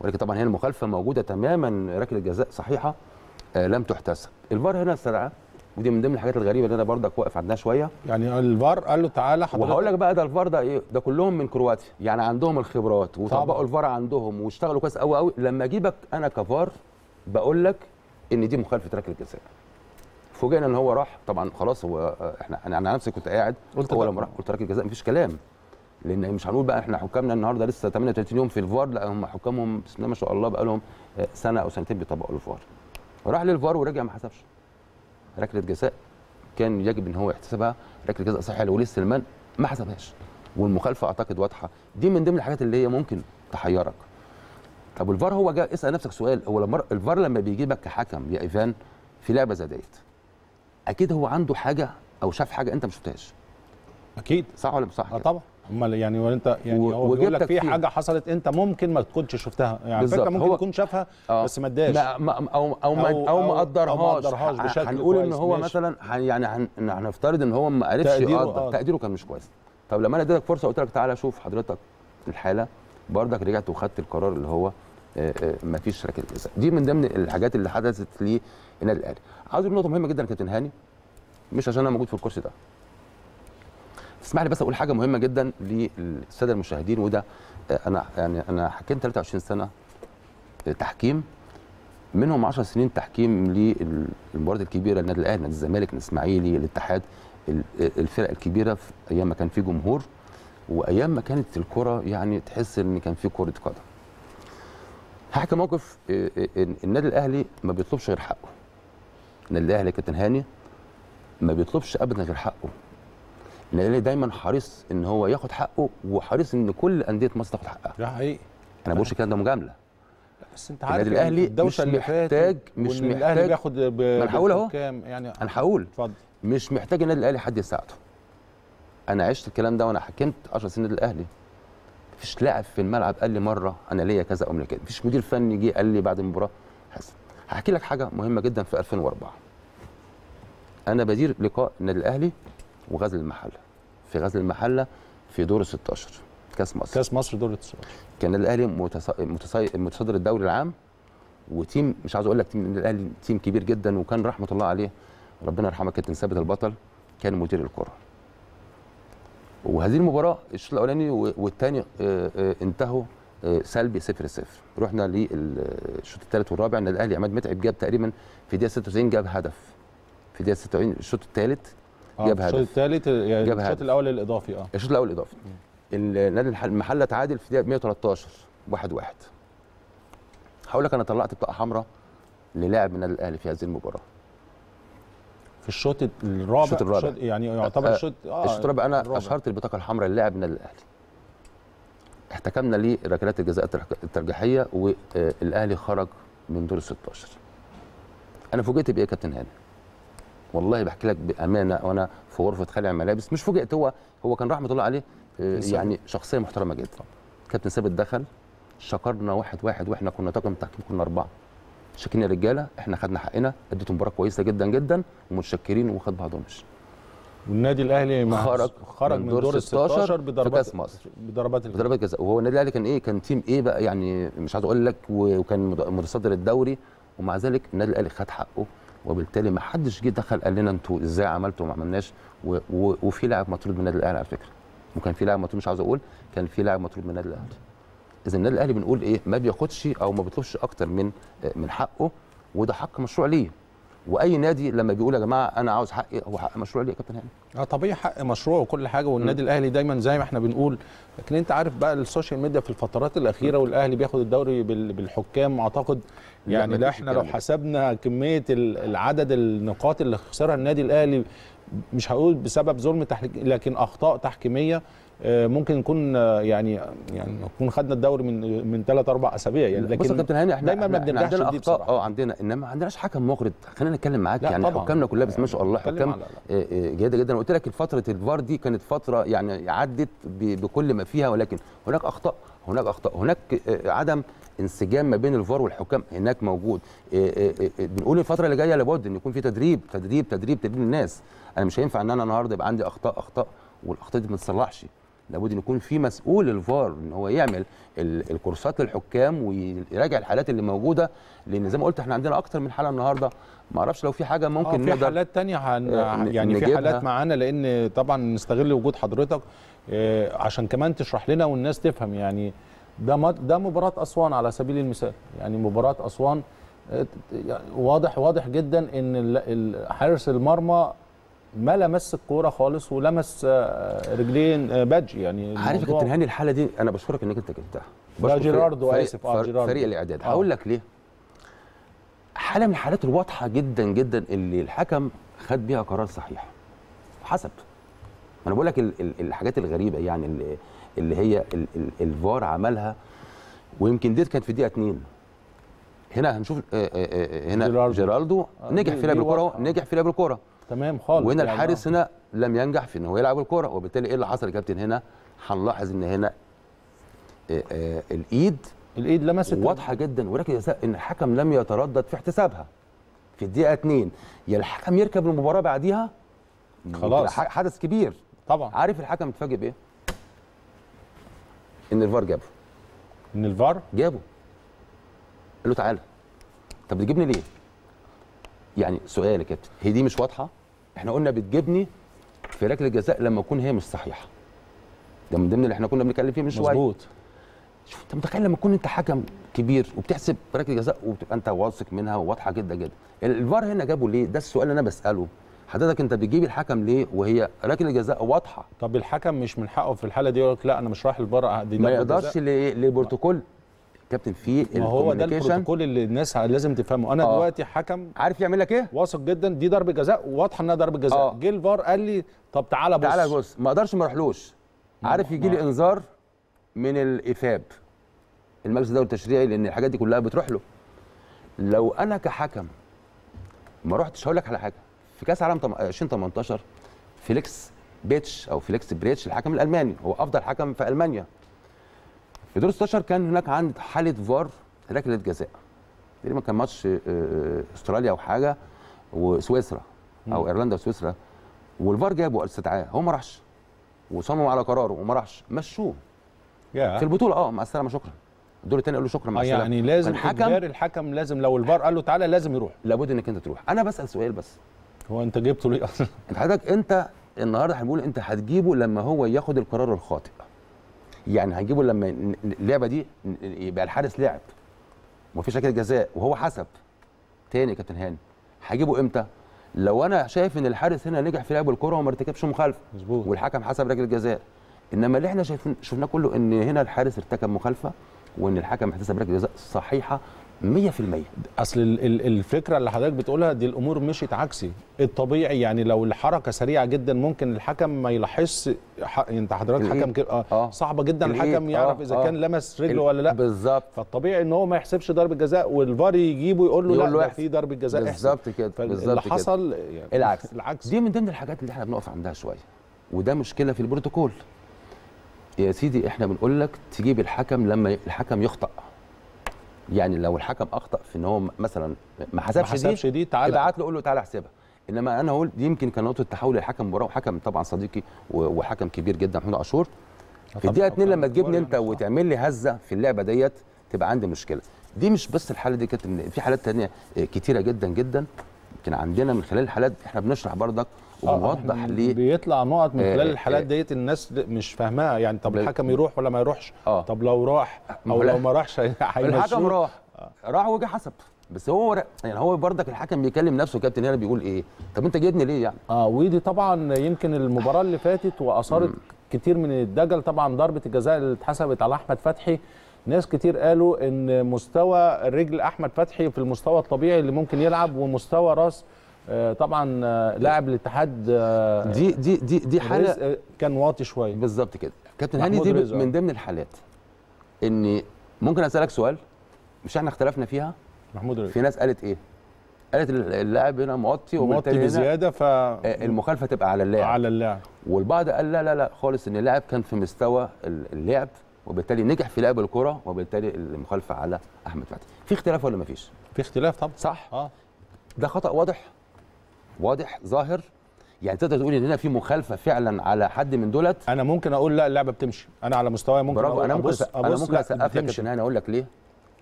[SPEAKER 2] ولكن طبعا هي المخالفة موجودة تماما ركلة جزاء صحيحة آه لم تحتسب. الفار هنا استدعاه ودي من ضمن الحاجات الغريبة اللي أنا برضك واقف عندها شوية.
[SPEAKER 1] يعني الفار قال له تعالى حضرتك.
[SPEAKER 2] وهقول لك بقى ده الفار ده إيه؟ ده كلهم من كرواتيا. يعني عندهم الخبرات وطبقوا. الفار عندهم واشتغلوا كويس قوي قوي لما اجيبك أنا كفار بقول لك إن دي مخالفة ركله جزاء فوجئنا إن هو راح. طبعا خلاص هو آه، إحنا أنا عن نفسي كنت قاعد
[SPEAKER 1] قلت
[SPEAKER 2] هو. لما راح قلت ركله جزاء مفيش كلام. لأن مش هنقول بقى إحنا حكامنا النهارده لسه 38 يوم في الفار. لا هم حكامهم بسم الله ما شاء الله بقى لهم آه، سنة أو سنتين بيطبقوا الفار. راح للفار ورجع ما حسبش. ركلة جزاء كان يجب إن هو يحتسبها. ركلة جزاء صحيحه لوليد سليمان ما حسبهاش. والمخالفة أعتقد واضحة. دي من ضمن الحاجات اللي هي ممكن تحيرك. طب الفار هو جاء اسأل نفسك سؤال. هو لما الفار لما بيجيبك كحكم يا إيفان في لعبة زي ديت أكيد هو عنده حاجة أو شاف حاجة أنت ما شفتهاش.
[SPEAKER 1] أكيد.
[SPEAKER 2] صح ولا مش صح آه؟
[SPEAKER 1] طبعا. امال يعني وانت يعني
[SPEAKER 2] و-
[SPEAKER 1] هو بيقول لك في. حاجة حصلت انت ممكن ما تكونش شفتها يعني. فكره ممكن
[SPEAKER 2] هو-
[SPEAKER 1] يكون شافها
[SPEAKER 2] آه.
[SPEAKER 1] بس ما اداش
[SPEAKER 2] ما ما
[SPEAKER 1] أو
[SPEAKER 2] أو ما أو,
[SPEAKER 1] أو ما قدرهاش بشكل
[SPEAKER 2] هنقول
[SPEAKER 1] إن
[SPEAKER 2] هو
[SPEAKER 1] ماشي.
[SPEAKER 2] مثلا يعني هن- هنفترض إن هو ما عرفش
[SPEAKER 1] تقديره،
[SPEAKER 2] يقدر
[SPEAKER 1] آه.
[SPEAKER 2] تقديره كان مش كويس طب لما أنا أديتك فرصة قلت لك تعالى شوف حضرتك الحالة برضك رجعت وخدت القرار اللي هو ما فيش ركله جزاء دي من ضمن الحاجات اللي حدثت للنادي الاهلي عاوز أقول نقطة مهمة جدا كابتن هاني مش عشان أنا موجود في الكرسي ده اسمح لي بس أقول حاجة مهمة جدا للسادة المشاهدين وده آه، أنا يعني أنا حكيت 23 سنة آه، تحكيم. منهم 10 سنين تحكيم للمباريات الكبيرة النادي الأهلي نادي الزمالك الإسماعيلي الاتحاد ال- الفرق الكبيرة في أيام ما كان في جمهور وأيام ما كانت الكرة يعني تحس إن كان في كرة قدم. هحكي موقف آه، آه، النادي الأهلي ما بيطلبش غير حقه. النادي الأهلي كابتن هاني ما بيطلبش ابدا غير حقه. النادي الاهلي دايما حريص إن هو ياخد حقه وحريص إن كل أندية مصر تاخد حقها.
[SPEAKER 1] ده حقيقي.
[SPEAKER 2] أنا بقولش الكلام ده مجاملة.
[SPEAKER 1] بس أنت عارف
[SPEAKER 2] النادي الأهلي
[SPEAKER 1] الدوشة
[SPEAKER 2] مش محتاج- مش
[SPEAKER 1] وإن الأهلي
[SPEAKER 2] محتاج-
[SPEAKER 1] بياخد ب...
[SPEAKER 2] هقول
[SPEAKER 1] يعني
[SPEAKER 2] أنا هقول.
[SPEAKER 1] اتفضل.
[SPEAKER 2] مش محتاج النادي الأهلي حد يساعده. أنا عشت الكلام ده وأنا حكمت 10 سنين النادي الأهلي. مفيش لاعب في الملعب قال لي مرة أنا ليا كذا أو كده مفيش مدير فني جه قال لي بعد المباراة حسن هحكي لك حاجة مهمة جدا في 2004 أنا بدير لقاء النادي الأهلي وغزل المحلة. في غزل المحلة في دور ال 16 كأس مصر.
[SPEAKER 1] كأس مصر دور ال 16
[SPEAKER 2] كان الأهلي متص- متص- متصدر الدوري العام وتيم مش عاوز أقول لك تيم الأهلي تيم كبير جدا وكان رحمة الله عليه ربنا يرحمه كابتن ثابت البطل كان مدير الكرة. وهذه المباراة الشوط الأولاني والثاني انتهوا آه، سلبي 0 0 رحنا للشوط الثالث والرابع النادي الأهلي عماد متعب جاب تقريبا في دقيقه 96 جاب هدف. في دقيقه 96 الشوط الثالث
[SPEAKER 1] آه،
[SPEAKER 2] جاب
[SPEAKER 1] الشوط
[SPEAKER 2] هدف.
[SPEAKER 1] الثالث يعني الشوط. الأول الإضافي آه.
[SPEAKER 2] الشوط الأول اضافي النادي المحله تعادل في دقيقة 113 1 1 هقول لك أنا طلعت بطاقة حمراء للاعب النادي الأهلي في هذه المباراة.
[SPEAKER 1] في الشوط الرابع؟
[SPEAKER 2] الشوط الرابع.
[SPEAKER 1] يعني يعتبر
[SPEAKER 2] آه،
[SPEAKER 1] الشوط آه
[SPEAKER 2] الشوط الرابع. أنا
[SPEAKER 1] الرابع.
[SPEAKER 2] أشهرت البطاقة الحمراء للاعب النادي الأهلي. احتكمنا لركلات الجزاء الترجيحية والأهلي خرج من دور ال 16 أنا فوجئت بإيه يا كابتن هاني؟ والله بحكي لك بأمانة وأنا في غرفة خلع الملابس مش فوجئت هو هو كان رحمة الله عليه آه،. يعني شخصية محترمة جدا. كابتن ثابت دخل شكرنا واحد واحد وإحنا كنا طاقم تحكيم كنا أربعة. شاكرين يا رجاله إحنا خدنا حقنا اديتوا مباراة كويسة جدا جدا ومتشكرين وخد بعضهم. مشي
[SPEAKER 1] والنادي الأهلي
[SPEAKER 2] خرج
[SPEAKER 1] خرج من دور ال 16
[SPEAKER 2] في
[SPEAKER 1] بضربات
[SPEAKER 2] مصر.
[SPEAKER 1] بضربات الجزاء.
[SPEAKER 2] بضربات جزاء وهو النادي الأهلي كان إيه؟ كان تيم إيه بقى؟ يعني مش عايز أقول لك وكان متصدر الدوري ومع ذلك النادي الأهلي خد حقه. وبالتالي ما حدش جه دخل قال لنا أنتوا إزاي عملتوا وما عملناش وفي لاعب مطرود من النادي الاهلي على فكرة. وكان في لاعب مطرود مش عاوز أقول كان في لاعب مطرود من النادي الاهلي. اذا النادي الاهلي بنقول إيه؟ ما بياخدش أو ما بيطلبش أكتر من من حقه وده حق مشروع ليه. وأي نادي لما بيقول يا جماعة أنا عاوز حقي هو حق مشروع ليه يا كابتن هاني؟
[SPEAKER 1] آه طبيعي حق مشروع وكل حاجة والنادي الأهلي دايما زي ما إحنا بنقول. لكن أنت عارف بقى السوشيال ميديا في الفترات الأخيرة والأهلي بياخد الدوري بال- بالحكام
[SPEAKER 2] أعتقد.
[SPEAKER 1] يعني
[SPEAKER 2] مفيش
[SPEAKER 1] إحنا لو
[SPEAKER 2] ده.
[SPEAKER 1] حسبنا كمية ال- العدد النقاط اللي خسرها النادي الأهلي مش هقول بسبب ظلم تحكيم لكن أخطاء تحكيمية ممكن نكون آه، يعني يعني نكون خدنا الدوري من من ثلاث أربع أسابيع يعني
[SPEAKER 2] بص يا
[SPEAKER 1] لكن
[SPEAKER 2] كابتن هاني إحنا
[SPEAKER 1] دايما ما بنرجعش
[SPEAKER 2] عندنا
[SPEAKER 1] أخطاء.
[SPEAKER 2] آه عندنا إنما ما عندناش حكم مغرض. خلينا نتكلم معاك يعني
[SPEAKER 1] طبعاً.
[SPEAKER 2] حكامنا كلها الله ما شاء الله حكام آه، آه، جيدة جدا. قلت لك فترة الفار دي كانت فترة يعني عدت بكل ما فيها ولكن هناك أخطاء هناك أخطاء هناك آه، عدم انسجام ما بين الفار والحكام هناك موجود. آه، آه، آه، بنقول الفترة اللي جاية لابد إن يكون في تدريب تدريب تدريب تدريب الناس أنا مش هينفع إن أنا النهارده يبقى عندي أخطاء أخطاء والأخطاء دي ما تتصلحش. لابد إن يكون في مسؤول الفار إن هو يعمل ال- الكورسات للحكام ويراجع الحالات اللي موجودة لأن زي ما قلت إحنا عندنا أكتر من حالة النهارده. ما أعرفش لو في حاجة
[SPEAKER 1] آه
[SPEAKER 2] ممكن
[SPEAKER 1] في حالات تانية هن...
[SPEAKER 2] آه،
[SPEAKER 1] يعني في. حالات معانا لأن طبعا نستغل وجود حضرتك آه، عشان كمان تشرح لنا والناس تفهم. يعني ده ده مباراة أسوان على سبيل المثال. يعني مباراة أسوان آه، يعني واضح واضح جدا إن حارس المرمى ما لمس الكورة خالص ولمس آه، رجلين آه، بادجي يعني
[SPEAKER 2] عارف كابتن هاني الحالة دي أنا بشكرك إنك أنت جبتها
[SPEAKER 1] ده
[SPEAKER 2] بشكر
[SPEAKER 1] جيراردو، آه،
[SPEAKER 2] فريق-
[SPEAKER 1] جيراردو.
[SPEAKER 2] فريق الإعداد
[SPEAKER 1] آه.
[SPEAKER 2] هقول لك ليه حالة من الحالات الواضحة جدا جدا اللي الحكم خد بيها قرار صحيح حسب أنا بقول لك ال- ال- الحاجات الغريبة يعني اللي, اللي هي ال- ال- الفار عملها ويمكن ديت كانت في دقيقه اتنين هنا هنشوف هنا
[SPEAKER 1] جيراردو.
[SPEAKER 2] جيرالدو
[SPEAKER 1] آه،
[SPEAKER 2] نجح
[SPEAKER 1] دي-
[SPEAKER 2] في لعب
[SPEAKER 1] دي
[SPEAKER 2] الكوره. نجح في لعب الكورة
[SPEAKER 1] تمام خالص
[SPEAKER 2] وهنا
[SPEAKER 1] يعني
[SPEAKER 2] الحارس
[SPEAKER 1] آه.
[SPEAKER 2] هنا لم ينجح في إن هو يلعب الكورة وبالتالي إيه اللي حصل يا كابتن هنا هنلاحظ إن هنا آه، آه، الإيد
[SPEAKER 1] الإيد لمست
[SPEAKER 2] واضحة جدا ولكن إن الحكم لم يتردد في احتسابها في الدقيقة 2 يا الحكم يركب المباراة بعديها
[SPEAKER 1] خلاص.
[SPEAKER 2] حدث كبير
[SPEAKER 1] طبعا
[SPEAKER 2] عارف الحكم اتفاجئ بإيه؟ إن الفار جابه
[SPEAKER 1] إن الفار
[SPEAKER 2] جابه قال له تعالى طب بتجيبني ليه؟ يعني سؤال يا كابتن هي دي مش واضحة؟ إحنا قلنا بتجيبني في ركلة الجزاء لما تكون هي مش صحيحة. ده من ضمن اللي إحنا كنا بنتكلم فيه من شوية.
[SPEAKER 1] مظبوط.
[SPEAKER 2] شوف انت متخيل لما تكون انت حكم كبير وبتحسب ركلة جزاء وبتبقى انت واثق منها وواضحة جدا جدا. الفار هنا جابه ليه؟ ده السؤال اللي أنا بسأله. حضرتك انت بتجيب الحكم ليه وهي ركلة جزاء واضحة؟
[SPEAKER 1] طب الحكم مش من حقه في الحالة دي يقول لك لا أنا مش رايح البار دي
[SPEAKER 2] ما يقدرش
[SPEAKER 1] جزاء.
[SPEAKER 2] ل- لبروتوكول كابتن في
[SPEAKER 1] ما هو ده البروتوكول اللي الناس لازم تفهمه. أنا
[SPEAKER 2] آه.
[SPEAKER 1] دلوقتي حكم
[SPEAKER 2] عارف يعمل لك إيه؟
[SPEAKER 1] واثق جدا دي ضربة جزاء واضحة إنها ضربة جزاء.
[SPEAKER 2] آه.
[SPEAKER 1] جه الفار قال لي طب تعالى بص.
[SPEAKER 2] تعالى بص. ما أقدرش ما أروحلوش. عارف يجي لي إنذار من ال IFAB المجلس الدولي التشريعي لأن الحاجات دي كلها بتروح له. لو أنا كحكم ما رحتش هقول لك على حاجة. في كأس عالم تم- 2018 فيليكس بريتش أو فيليكس بريتش الحكم الألماني هو أفضل حكم في ألمانيا. في دور 16 كان هناك عند حالة فار ركله جزاء تقريبا كان ماتش آه، أستراليا أو حاجة وسويسرا أو إيرلندا وسويسرا. والفار جابه استدعاه هو ما راحش. وصمم على قراره وما راحش. مشوه.
[SPEAKER 1] يا.
[SPEAKER 2] في البطولة آه مع السلامة شكرا. الدور الثاني قال له شكرا مع
[SPEAKER 1] آه
[SPEAKER 2] السلامة.
[SPEAKER 1] يعني لازم
[SPEAKER 2] الحكم
[SPEAKER 1] الحكم لازم لو الفار قال له تعالى لازم يروح.
[SPEAKER 2] لابد إنك أنت تروح. أنا بسأل سؤال بس.
[SPEAKER 1] هو أنت جبته ليه أصلا؟
[SPEAKER 2] انت حضرتك أنت النهارده هنقول أنت هتجيبه لما هو ياخد القرار الخاطئ. يعني هنجيبه لما اللعبة دي يبقى الحارس لعب. ومفيش ركله جزاء وهو حسب. تاني يا كابتن هاني هجيبه إمتى؟ لو أنا شايف إن الحارس هنا نجح في لعب الكره وما ارتكبش مخالفة.
[SPEAKER 1] مظبوط.
[SPEAKER 2] والحكم حسب ركله جزاء إنما اللي إحنا شايفين شفناه كله إن هنا الحارس ارتكب مخالفة وإن الحكم احتسب ركله جزاء صحيحة 100%
[SPEAKER 1] أصل ال- ال- الفكرة اللي حضرتك بتقولها دي الأمور مشيت عكسي الطبيعي يعني لو الحركة سريعة جدا ممكن الحكم ما يلاحظش ح... أنت حضرتك؟ حكم كده آه,
[SPEAKER 2] آه.
[SPEAKER 1] صعبة جدا؟ الحكم يعرف
[SPEAKER 2] آه،
[SPEAKER 1] إذا
[SPEAKER 2] آه.
[SPEAKER 1] كان لمس رجله ولا لأ
[SPEAKER 2] بالظبط
[SPEAKER 1] فالطبيعي إن هو ما يحسبش ضربة جزاء والفار يجيبه يقول له
[SPEAKER 2] يقول لأ.
[SPEAKER 1] في ضربة جزاء.
[SPEAKER 2] بالظبط كده بالظبط كده.
[SPEAKER 1] حصل يعني
[SPEAKER 2] العكس
[SPEAKER 1] العكس
[SPEAKER 2] دي من ضمن الحاجات اللي إحنا بنقف عندها شوية وده مشكلة في البروتوكول يا سيدي إحنا بنقول لك تجيب الحكم لما الحكم يخطأ يعني لو الحكم أخطأ في إن هو مثلا ما
[SPEAKER 1] ما
[SPEAKER 2] حسبش,
[SPEAKER 1] حسبش
[SPEAKER 2] دي
[SPEAKER 1] دي تعالى.
[SPEAKER 2] ابعت له قول له تعالى احسبها. إنما أنا أقول دي يمكن كان نقطة تحول الحكم مباراه وحكم طبعا صديقي وحكم كبير جدا محمود عاشور. في الدقيقة 2 لما تجيبني أنت وتعمل لي هزة في اللعبة ديت تبقى عندي مشكلة. دي مش بس الحالة دي كانت في حالات تانية آه، كتيرة جدا جدا. يمكن عندنا من خلال الحالات إحنا بنشرح بردك وبنوضح ليه
[SPEAKER 1] بيطلع نقط من
[SPEAKER 2] آه،
[SPEAKER 1] خلال
[SPEAKER 2] آه،
[SPEAKER 1] الحالات
[SPEAKER 2] آه.
[SPEAKER 1] ديت الناس مش فاهماها. يعني طب الحكم يروح ولا ما يروحش؟
[SPEAKER 2] آه.
[SPEAKER 1] طب لو راح
[SPEAKER 2] أو.
[SPEAKER 1] لو ما راحش
[SPEAKER 2] الحكم راح. راح وجه حسب. بس هو يعني هو بردك الحكم بيكلم نفسه كابتن هنا بيقول إيه؟ طب أنت جايبني ليه يعني؟
[SPEAKER 1] آه ودي طبعا يمكن المباراة اللي فاتت وأثارت كتير من الدجل. طبعا ضربة الجزاء اللي اتحسبت على أحمد فتحي. ناس كتير قالوا إن مستوى رجل أحمد فتحي في المستوى الطبيعي اللي ممكن يلعب ومستوى راس آه، طبعا آه، لاعب الاتحاد آه،
[SPEAKER 2] دي دي دي دي حاله
[SPEAKER 1] كان واطي شوية.
[SPEAKER 2] بالظبط كده. كابتن هاني دي
[SPEAKER 1] رزق.
[SPEAKER 2] من ضمن الحالات إن ممكن أسألك سؤال؟ مش إحنا اختلفنا فيها؟
[SPEAKER 1] محمود رزق.
[SPEAKER 2] في ناس قالت إيه؟ قالت اللاعب هنا موطي
[SPEAKER 1] موطي بزيادة ف
[SPEAKER 2] آه، المخالفة تبقى على اللاعب.
[SPEAKER 1] على اللاعب.
[SPEAKER 2] والبعض قال لا لا لا خالص إن اللاعب كان في مستوى ال- اللعب وبالتالي نجح في لعب الكرة وبالتالي المخالفة على أحمد فتحي في اختلاف ولا ما فيش
[SPEAKER 1] في اختلاف طبعا.
[SPEAKER 2] صح؟
[SPEAKER 1] آه.
[SPEAKER 2] ده خطأ واضح؟ واضح ظاهر؟ يعني تقدر تقول إن هنا في مخالفة فعلا على حد من دولت؟
[SPEAKER 1] أنا ممكن أقول لا اللعبة بتمشي. أنا على مستواي ممكن
[SPEAKER 2] برافو أنا ممكن
[SPEAKER 1] أبص
[SPEAKER 2] أس- أنا
[SPEAKER 1] أبص
[SPEAKER 2] ممكن اسقف لك أنا أقول لك ليه؟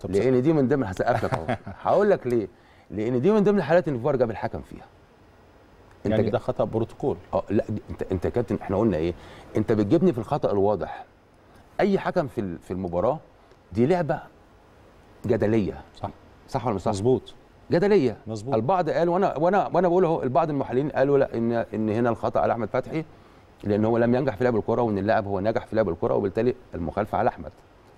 [SPEAKER 1] طب
[SPEAKER 2] لأن دي من ضمن هسقف لك أهو. هقول لك ليه؟ لأن دي من ضمن الحالات اللي الفار جاب الحكم فيها. أنت
[SPEAKER 1] يعني ده خطأ بروتوكول.
[SPEAKER 2] آه لا انت أنت يا كابتن إحنا قلنا إيه؟ أنت بتجيبني في الخطأ الواضح. أي حكم في في المباراة دي لعبة جدلية.
[SPEAKER 1] صح.
[SPEAKER 2] صح ولا مش صح؟
[SPEAKER 1] مظبوط.
[SPEAKER 2] جدلية.
[SPEAKER 1] مظبوط.
[SPEAKER 2] البعض قال وأنا وأنا وأنا بقول أهو البعض المحللين قالوا لا إن إن هنا الخطأ على أحمد فتحي لأن هو لم ينجح في لعب الكره وإن اللاعب هو نجح في لعب الكره وبالتالي المخالفة على أحمد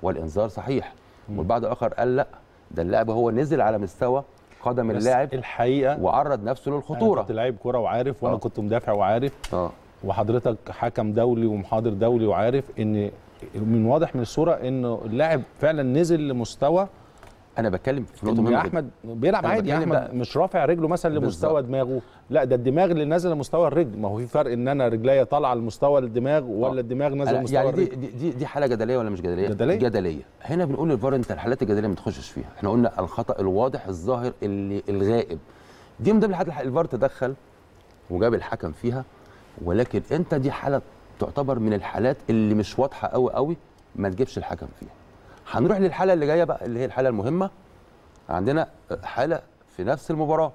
[SPEAKER 2] والإنذار صحيح. والبعض الآخر قال لا ده اللاعب هو نزل على مستوى قدم اللاعب
[SPEAKER 1] الحقيقة
[SPEAKER 2] وعرض نفسه
[SPEAKER 1] أنا
[SPEAKER 2] للخطوره
[SPEAKER 1] كنت لعيب كورة وعارف وأنا
[SPEAKER 2] آه.
[SPEAKER 1] كنت مدافع وعارف.
[SPEAKER 2] آه.
[SPEAKER 1] وحضرتك حكم دولي ومحاضر دولي وعارف إن من واضح من الصورة إنه اللاعب فعلا نزل لمستوى
[SPEAKER 2] أنا بتكلم في نقطة مهمة.
[SPEAKER 1] أحمد بيلعب عادي يا
[SPEAKER 2] بتكلم أحمد
[SPEAKER 1] مش رافع رجله مثلا لمستوى. دماغه لا ده الدماغ اللي نازل لمستوى الرجل ما هو في فرق إن أنا رجليا طالعة لمستوى الدماغ ولا
[SPEAKER 2] آه.
[SPEAKER 1] الدماغ نازل لمستوى
[SPEAKER 2] يعني دي,
[SPEAKER 1] الرجل
[SPEAKER 2] دي دي دي حالة جدلية ولا مش جدلية؟
[SPEAKER 1] جدلية.
[SPEAKER 2] جدلية هنا بنقول للفار أنت الحالات الجدلية ما تخشش فيها إحنا قلنا الخطأ الواضح الظاهر اللي الغائب دي من ضمن الحالات الفار تدخل وجاب الحكم فيها ولكن أنت دي حالة تعتبر من الحالات اللي مش واضحة قوي قوي ما تجيبش الحكم فيها هنروح للحاله اللي جاية بقى اللي هي الحاله المهمة. عندنا حاله في نفس المباراة.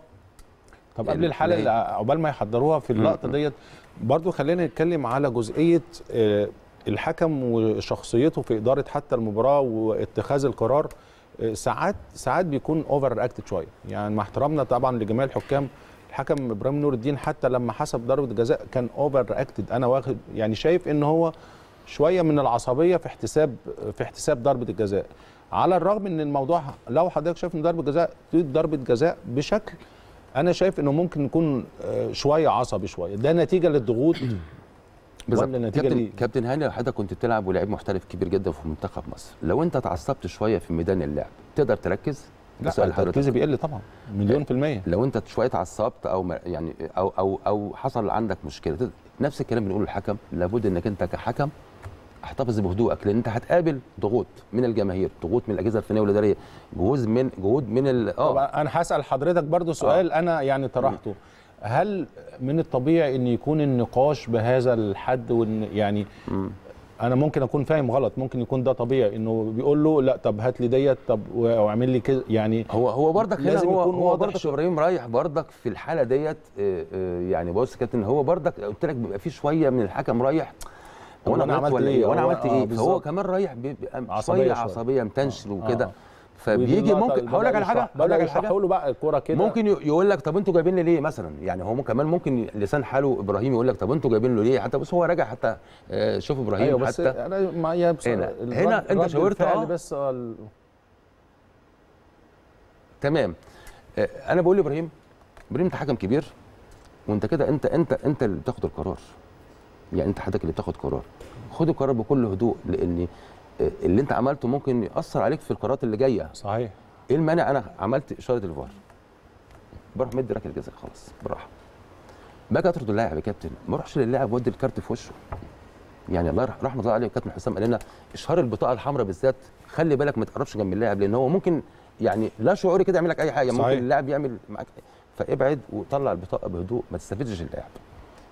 [SPEAKER 1] طب قبل الحلقة اللي عقبال ما يحضروها في اللقطة ديت برضو خلينا نتكلم على جزئية آه، الحكم وشخصيته في إدارة حتى المباراة واتخاذ القرار. آه، ساعات ساعات بيكون over reacted شوية. يعني مع احترامنا طبعا لجميع الحكام الحكم إبراهيم نور الدين حتى لما حسب ضربة جزاء كان over reacted أنا واخد يعني شايف إن هو شوية من العصبية في احتساب في احتساب ضربة الجزاء. على الرغم ان الموضوع لو حضرتك شايف إن ضربة جزاء ضربة جزاء بشكل أنا شايف إنه ممكن يكون آه، شوية عصبي شوية. ده نتيجة للضغوط.
[SPEAKER 2] بالظبط.
[SPEAKER 1] ولا النتيجة
[SPEAKER 2] كابتن؟ كابتن هاني حضرتك كنت بتلعب ولاعب محترف كبير جدا في منتخب مصر. لو أنت اتعصبت شوية في ميدان اللعب تقدر تركز؟
[SPEAKER 1] لا. تركيزي بيقل طبعا مليون في المية.
[SPEAKER 2] لو أنت شوية اتعصبت أو يعني أو أو أو حصل عندك مشكلة تد- نفس الكلام بنقوله للحكم لابد إنك أنت كحكم احتفظ بهدوءك لأن أنت هتقابل ضغوط من الجماهير ضغوط من الأجهزة الفنية والإدارية جهود من جهود من ال آه.
[SPEAKER 1] أنا هسأل حضرتك برضو سؤال أنا يعني طرحته. هل من الطبيعي إن يكون النقاش بهذا الحد وإن يعني أنا ممكن أكون فاهم غلط ممكن يكون ده طبيعي إنه بيقول له لأ طب هات لي ديت طب واعمل لي كده يعني
[SPEAKER 2] هو هو برضك هنا
[SPEAKER 1] لازم
[SPEAKER 2] هو
[SPEAKER 1] يكون
[SPEAKER 2] هو
[SPEAKER 1] شوية.
[SPEAKER 2] إبراهيم رايح برضك في الحالة ديت آه، آه، يعني بص كابتن هو برضك قلت لك بيبقى في شوية من الحكم رايح
[SPEAKER 1] هو
[SPEAKER 2] هو
[SPEAKER 1] أنا
[SPEAKER 2] عملت ولا
[SPEAKER 1] إيه؟
[SPEAKER 2] إيه
[SPEAKER 1] وأنا
[SPEAKER 2] عملت
[SPEAKER 1] آه،
[SPEAKER 2] إيه فهو. كمان رايح
[SPEAKER 1] شوية.
[SPEAKER 2] عصبية متنشن
[SPEAKER 1] آه.
[SPEAKER 2] وكده فبيجي ممكن هقول لك على
[SPEAKER 1] حاجة
[SPEAKER 2] هقول لك على
[SPEAKER 1] حاجة له بقى الكوره كده
[SPEAKER 2] ممكن يقول لك طب أنتوا جايبين لي ليه مثلا يعني هو كمان ممكن لسان حاله إبراهيم يقول لك طب أنتوا جايبين له ليه حتى بص هو راجع حتى آه، شوف
[SPEAKER 1] إبراهيم بس
[SPEAKER 2] حتى
[SPEAKER 1] أنا هي بص-
[SPEAKER 2] هنا- هنا
[SPEAKER 1] رد
[SPEAKER 2] شاورت، آه.
[SPEAKER 1] بس ال-
[SPEAKER 2] تمام أنا بقول لإبراهيم إبراهيم أنت حكم كبير وأنت كده انت انت أنت اللي بتاخد القرار يعني انت حضرتك اللي بتاخد قرار. خد القرار بكل هدوء لأن آه، اللي انت عملته ممكن يأثر عليك في القرارات اللي جاية.
[SPEAKER 1] صحيح.
[SPEAKER 2] إيه المانع أنا عملت إشارة الفار؟ بروح مدي ركلة جزاء خلاص بالراحة. باجي اطرد اللاعب يا كابتن ما اروحش للاعب وادي الكارت في وشه. يعني الله رحمه الله عليه كابتن حسام قال لنا إشهار البطاقة الحمراء بالذات خلي بالك ما تقربش جنب اللاعب لأن هو ممكن يعني لا شعوري كده يعمل لك أي حاجة.
[SPEAKER 1] صحيح.
[SPEAKER 2] ممكن اللاعب يعمل معاك. فابعد وطلع البطاقة بهدوء ما تستفزش اللاعب.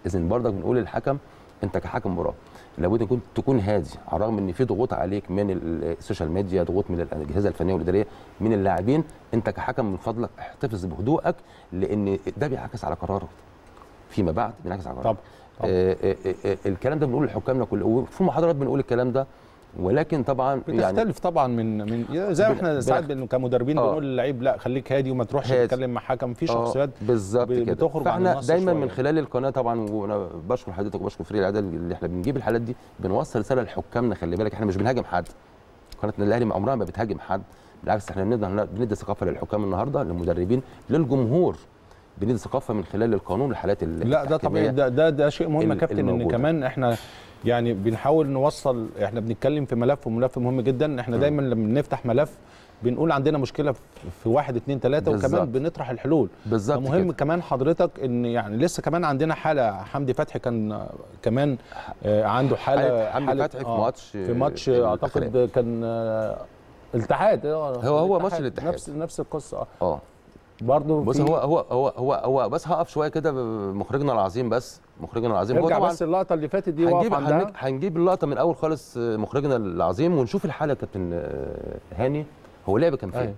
[SPEAKER 2] اذا برضك بنقول للحكم انت كحكم مباراه لابد تكون تكون هادي على الرغم إن في ضغوط عليك من ال- السوشيال ميديا ضغوط من الاجهزه الفنيه والإدارية من اللاعبين انت كحكم من فضلك احتفظ بهدوءك لأن ده بيعكس على قرارك. فيما بعد بينعكس على قرارك.
[SPEAKER 1] طب طب.
[SPEAKER 2] آه آه آه آه الكلام ده بنقوله لحكامنا كل وفي محاضرات بنقول الكلام ده ولكن طبعا يعني
[SPEAKER 1] بتختلف طبعا من من زي ما إحنا ساعات كمدربين
[SPEAKER 2] آه.
[SPEAKER 1] بنقول للعيب لا خليك هادي وما تروحش. تتكلم مع حكم في
[SPEAKER 2] آه،
[SPEAKER 1] شخصيات
[SPEAKER 2] بالظبط
[SPEAKER 1] ب-
[SPEAKER 2] كده
[SPEAKER 1] بتخرج فإحنا
[SPEAKER 2] دايما
[SPEAKER 1] شوية.
[SPEAKER 2] من خلال القناة طبعا وأنا بشكر حضرتك وبشكر فريق الاعداد اللي إحنا بنجيب الحالات دي بنوصل رسالة لحكامنا خلي بالك إحنا مش بنهاجم حد قناتنا الأهلي عمرها ما بتهاجم حد بالعكس إحنا بنقدر بندي ثقافة للحكام النهارده للمدربين للجمهور بندي ثقافة من خلال القانون للحالات ال-
[SPEAKER 1] لا ده طبيعي. ده ده, ده شيء مهم يا كابتن
[SPEAKER 2] إن.
[SPEAKER 1] كمان إحنا يعني بنحاول نوصل إحنا بنتكلم في ملف وملف مهم جدا. إحنا دايما لما بنفتح ملف بنقول عندنا مشكلة في- واحد اتنين تلاتة وكمان
[SPEAKER 2] بالظبط.
[SPEAKER 1] بنطرح الحلول.
[SPEAKER 2] بالظبط
[SPEAKER 1] مهم
[SPEAKER 2] كده.
[SPEAKER 1] كمان حضرتك إن يعني لسه كمان عندنا حالة حمدي فتحي كان كمان آه، عنده حالة
[SPEAKER 2] حمدي
[SPEAKER 1] حالة-
[SPEAKER 2] فتحي في
[SPEAKER 1] آه،
[SPEAKER 2] ماتش
[SPEAKER 1] في ماتش أعتقد كان آه، الاتحاد.
[SPEAKER 2] هو- هو ماتش الاتحاد.
[SPEAKER 1] نفس نفس القصة.
[SPEAKER 2] آه.
[SPEAKER 1] برضه
[SPEAKER 2] بص هو هو هو هو هو بس هقف شوية كده مخرجنا العظيم بس مخرجنا العظيم. هو
[SPEAKER 1] ارجع
[SPEAKER 2] طبعا
[SPEAKER 1] بس اللقطة اللي فاتت دي
[SPEAKER 2] هنجيب هنجيب, هنجيب اللقطة من أول خالص آه، مخرجنا العظيم ونشوف الحالة يا كابتن آه، هاني. هو لعب كان فين؟
[SPEAKER 1] أيوة.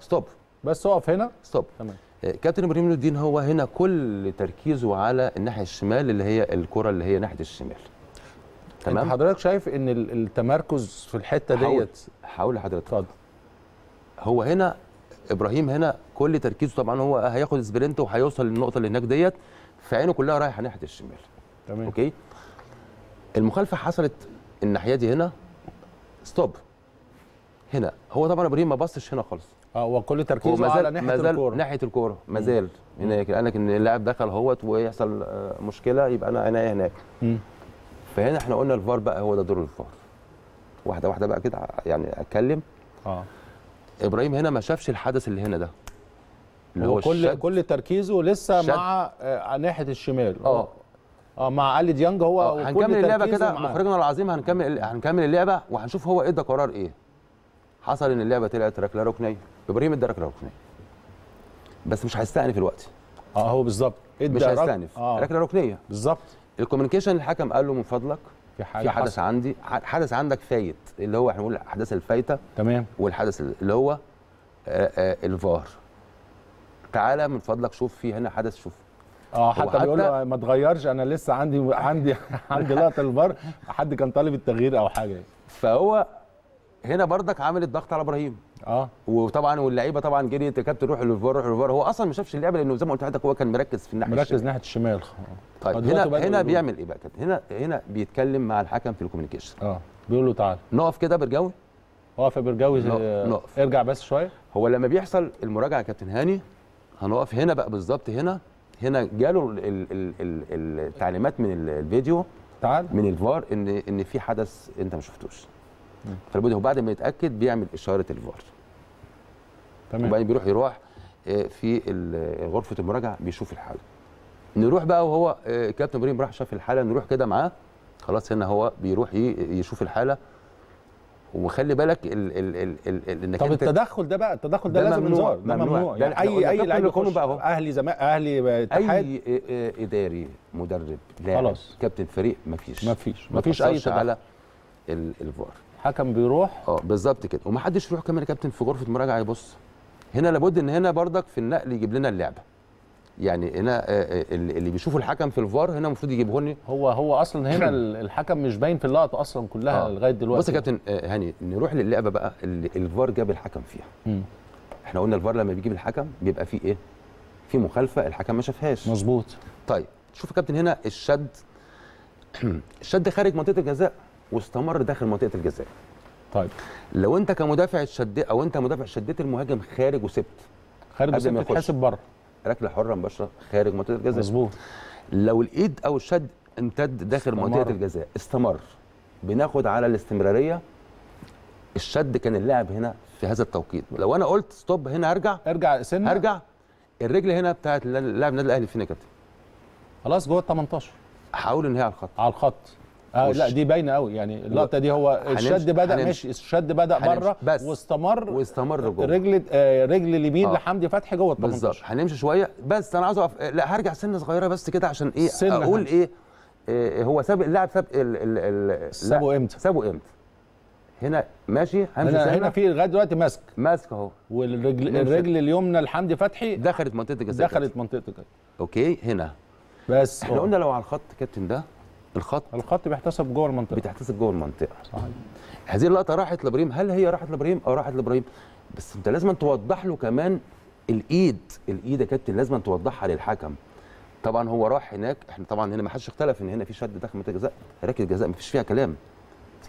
[SPEAKER 2] stop.
[SPEAKER 1] بس اقف هنا؟
[SPEAKER 2] stop.
[SPEAKER 1] تمام.
[SPEAKER 2] آه، كابتن إبراهيم الدين هو هنا كل تركيزه على الناحية الشمال اللي هي الكرة اللي هي ناحية الشمال.
[SPEAKER 1] تمام
[SPEAKER 2] تمام؟
[SPEAKER 1] حضرتك شايف إن ال- التمركز في الحتة
[SPEAKER 2] حاول.
[SPEAKER 1] ديت
[SPEAKER 2] هقول لحضرتك
[SPEAKER 1] اتفضل.
[SPEAKER 2] هو هنا إبراهيم هنا كل تركيزه طبعا هو هياخد sprint وهيوصل للنقطة اللي هناك ديت فعينه كلها رايحة ناحية الشمال.
[SPEAKER 1] تمام.
[SPEAKER 2] okay؟ المخالفة حصلت الناحية دي هنا. stop. هنا. هو طبعا إبراهيم ما بصش هنا خالص.
[SPEAKER 1] آه وكل
[SPEAKER 2] هو
[SPEAKER 1] تركيزه
[SPEAKER 2] ما
[SPEAKER 1] على
[SPEAKER 2] ناحية
[SPEAKER 1] الكورة.
[SPEAKER 2] ناحية الكورة. ما زال. هناك قال لك إن اللاعب دخل اهوت ويحصل آه، مشكلة يبقى أنا أنا هناك.
[SPEAKER 1] مم.
[SPEAKER 2] فهنا إحنا قلنا الفار بقى هو ده دور الفار. واحدة واحدة بقى كده يعني أتكلم.
[SPEAKER 1] آه.
[SPEAKER 2] إبراهيم هنا ما شافش الحدث اللي هنا ده. اللي
[SPEAKER 1] هو كل. كل تركيزه لسه
[SPEAKER 2] شد.
[SPEAKER 1] مع آه ناحية الشمال.
[SPEAKER 2] آه.
[SPEAKER 1] آه مع علي ديانج هو
[SPEAKER 2] آه، هنكمل
[SPEAKER 1] اللعبة
[SPEAKER 2] كده. مخرجنا العظيم هنكمل هنكمل اللعبة وهنشوف هو إدى قرار إيه. حصل إن اللعبة طلعت ركله ركنيه إبراهيم إدى ركله ركنيه بس مش هيستأنف الوقت.
[SPEAKER 1] آه هو بالظبط. إدى
[SPEAKER 2] مش
[SPEAKER 1] رك-
[SPEAKER 2] هيستأنف.
[SPEAKER 1] آه.
[SPEAKER 2] ركله ركنية.
[SPEAKER 1] بالظبط.
[SPEAKER 2] ال communication الحكم قال له من فضلك
[SPEAKER 1] في حاجة
[SPEAKER 2] في حدث
[SPEAKER 1] حصل.
[SPEAKER 2] عندي حدث عندك فايت اللي هو إحنا بنقول الاحداث الفايتة.
[SPEAKER 1] تمام.
[SPEAKER 2] والحدث اللي هو الفار. تعالى من فضلك شوف في هنا حدث شوف.
[SPEAKER 1] آه حتى بيقول له ما تغيرش أنا لسه عندي عندي عندي لقطة الفار حد كان طالب التغيير أو حاجة.
[SPEAKER 2] فهو هنا برضك عامل الضغط على إبراهيم.
[SPEAKER 1] آه.
[SPEAKER 2] وطبعا واللعيبة طبعا جريت يا كابتن روح للفار روح للفار. هو أصلا ما شافش اللعبه لأنه زي ما قلت لحضرتك هو كان مركز في الناحية
[SPEAKER 1] مركز
[SPEAKER 2] الشمال.
[SPEAKER 1] ناحية الشمال.
[SPEAKER 2] طيب
[SPEAKER 1] آه، دلوقتي
[SPEAKER 2] هنا هنا. بيعمل إيه بقى كابتن؟ هنا هنا بيتكلم مع الحكم في ال
[SPEAKER 1] communication. آه بيقول له تعالى
[SPEAKER 2] نقف كده برجاوي؟
[SPEAKER 1] اقف يا برجاوي
[SPEAKER 2] نق-
[SPEAKER 1] آه،
[SPEAKER 2] نقف.
[SPEAKER 1] ارجع بس شوية.
[SPEAKER 2] هو لما بيحصل المراجعة يا كابتن هاني هنقف هنا بقى بالظبط هنا. هنا جاله ال- ال- ال- ال- التعليمات من ال- الفيديو
[SPEAKER 1] تعال.
[SPEAKER 2] من الفار ان إن في حدث أنت ما شفتوش. فلابد هو بعد ما يتأكد بيعمل إشارة الفار.
[SPEAKER 1] تمام.
[SPEAKER 2] وبعدين بيروح يروح آه، في غرفة المراجعة بيشوف الحالة. نروح بقى وهو آه، كابتن إبراهيم راح شاف الحالة نروح كده معاه. خلاص هنا هو بيروح يشوف الحالة. وخلي بالك ال ال ال ال ال إنك
[SPEAKER 1] طب التدخل ده بقى التدخل ده,
[SPEAKER 2] ده
[SPEAKER 1] لازم
[SPEAKER 2] ممنوع،
[SPEAKER 1] ده
[SPEAKER 2] ممنوع. ده
[SPEAKER 1] يعني اي
[SPEAKER 2] أي
[SPEAKER 1] لعيب يخش
[SPEAKER 2] بقى أهو.
[SPEAKER 1] أهلي زمان أهلي اتحاد.
[SPEAKER 2] أي إ- إداري مدرب لاعب
[SPEAKER 1] خلاص.
[SPEAKER 2] كابتن فريق مفيش.
[SPEAKER 1] مفيش مفيش
[SPEAKER 2] أي
[SPEAKER 1] تدخل.
[SPEAKER 2] على ال- الفار.
[SPEAKER 1] حكم بيروح.
[SPEAKER 2] آه بالظبط كده. ومحدش يروح كمان يا كابتن في غرفة مراجعة. يبص هنا لابد إن هنا بردك في النقل يجيب لنا اللعبة. يعني هنا آه، آه، اللي بيشوفوا الحكم في الفار هنا المفروض يجيبه لي
[SPEAKER 1] هو هو أصلا هنا ال- الحكم مش باين في اللقطة أصلا كلها
[SPEAKER 2] آه.
[SPEAKER 1] لغاية دلوقتي.
[SPEAKER 2] بص يا كابتن آه، هاني نروح للعبة بقى اللي الفار جاب الحكم فيها.
[SPEAKER 1] مم.
[SPEAKER 2] إحنا قلنا الفار لما بيجيب الحكم بيبقى فيه إيه؟ في مخالفة الحكم ما شافهاش.
[SPEAKER 1] مظبوط.
[SPEAKER 2] طيب شوف يا كابتن هنا الشد. الشد خارج منطقة الجزاء. واستمر داخل منطقة الجزاء
[SPEAKER 1] طيب.
[SPEAKER 2] لو انت كمدافع شد أو انت مدافع شديت المهاجم خارج وسبت
[SPEAKER 1] خارج
[SPEAKER 2] يخش.
[SPEAKER 1] تتحسب بره.
[SPEAKER 2] ركلة حرة مباشرة خارج منطقة الجزاء
[SPEAKER 1] مظبوط.
[SPEAKER 2] لو الإيد أو الشد امتد داخل
[SPEAKER 1] استمر.
[SPEAKER 2] منطقة الجزاء استمر. بناخد على الاستمرارية. الشد كان اللاعب هنا في هذا التوقيت. لو أنا قلت ستوب هنا هرجع
[SPEAKER 1] أرجع سنة.
[SPEAKER 2] هرجع الرجل هنا بتاعت اللاعب النادي الأهلي فين يا كابتن
[SPEAKER 1] خلاص جوه ال 18
[SPEAKER 2] هحاول ان هي على الخط.
[SPEAKER 1] على الخط. آه لا دي باينة قوي يعني اللقطة دي هو الشد
[SPEAKER 2] بدأ.
[SPEAKER 1] ماشي الشد
[SPEAKER 2] بدأ.
[SPEAKER 1] بره
[SPEAKER 2] بس.
[SPEAKER 1] واستمر
[SPEAKER 2] واستمر جوه
[SPEAKER 1] رجل آه رجل اليمين
[SPEAKER 2] آه.
[SPEAKER 1] لحمدي فتحي جوه ال
[SPEAKER 2] بالظبط
[SPEAKER 1] 18
[SPEAKER 2] هنمشي شوية بس أنا عاوز أقف لا هرجع سنة صغيرة بس كده عشان إيه
[SPEAKER 1] سنة
[SPEAKER 2] أقول
[SPEAKER 1] همشي.
[SPEAKER 2] إيه, إيه هو ساب اللاعب ساب ال ال ال
[SPEAKER 1] سابه إمتى؟
[SPEAKER 2] سابه إمتى هنا ماشي همشي
[SPEAKER 1] هنا هنا في لغاية دلوقتي ماسك
[SPEAKER 2] ماسك أهو
[SPEAKER 1] والرجل. الرجل اليمنى لحمدي فتحي
[SPEAKER 2] دخلت منطقة الجزاء
[SPEAKER 1] دخلت منطقة الجزاء
[SPEAKER 2] أوكي هنا
[SPEAKER 1] بس
[SPEAKER 2] إحنا
[SPEAKER 1] آه.
[SPEAKER 2] قلنا لو على الخط كابتن ده الخط.
[SPEAKER 1] الخط بيحتسب جوه المنطقة.
[SPEAKER 2] بتحتسب جوه المنطقة.
[SPEAKER 1] صحيح.
[SPEAKER 2] هذه اللقطة راحت لابراهيم. هل هي راحت لابراهيم أو راحت لابراهيم؟ بس أنت لازم توضح له كمان الإيد. الإيد يا كابتن لازم توضحها للحكم. طبعا هو راح هناك. إحنا طبعا هنا ما حدش اختلف إن هنا في شد داخل منطقه الجزاء ركلة جزاء ما فيش فيها كلام.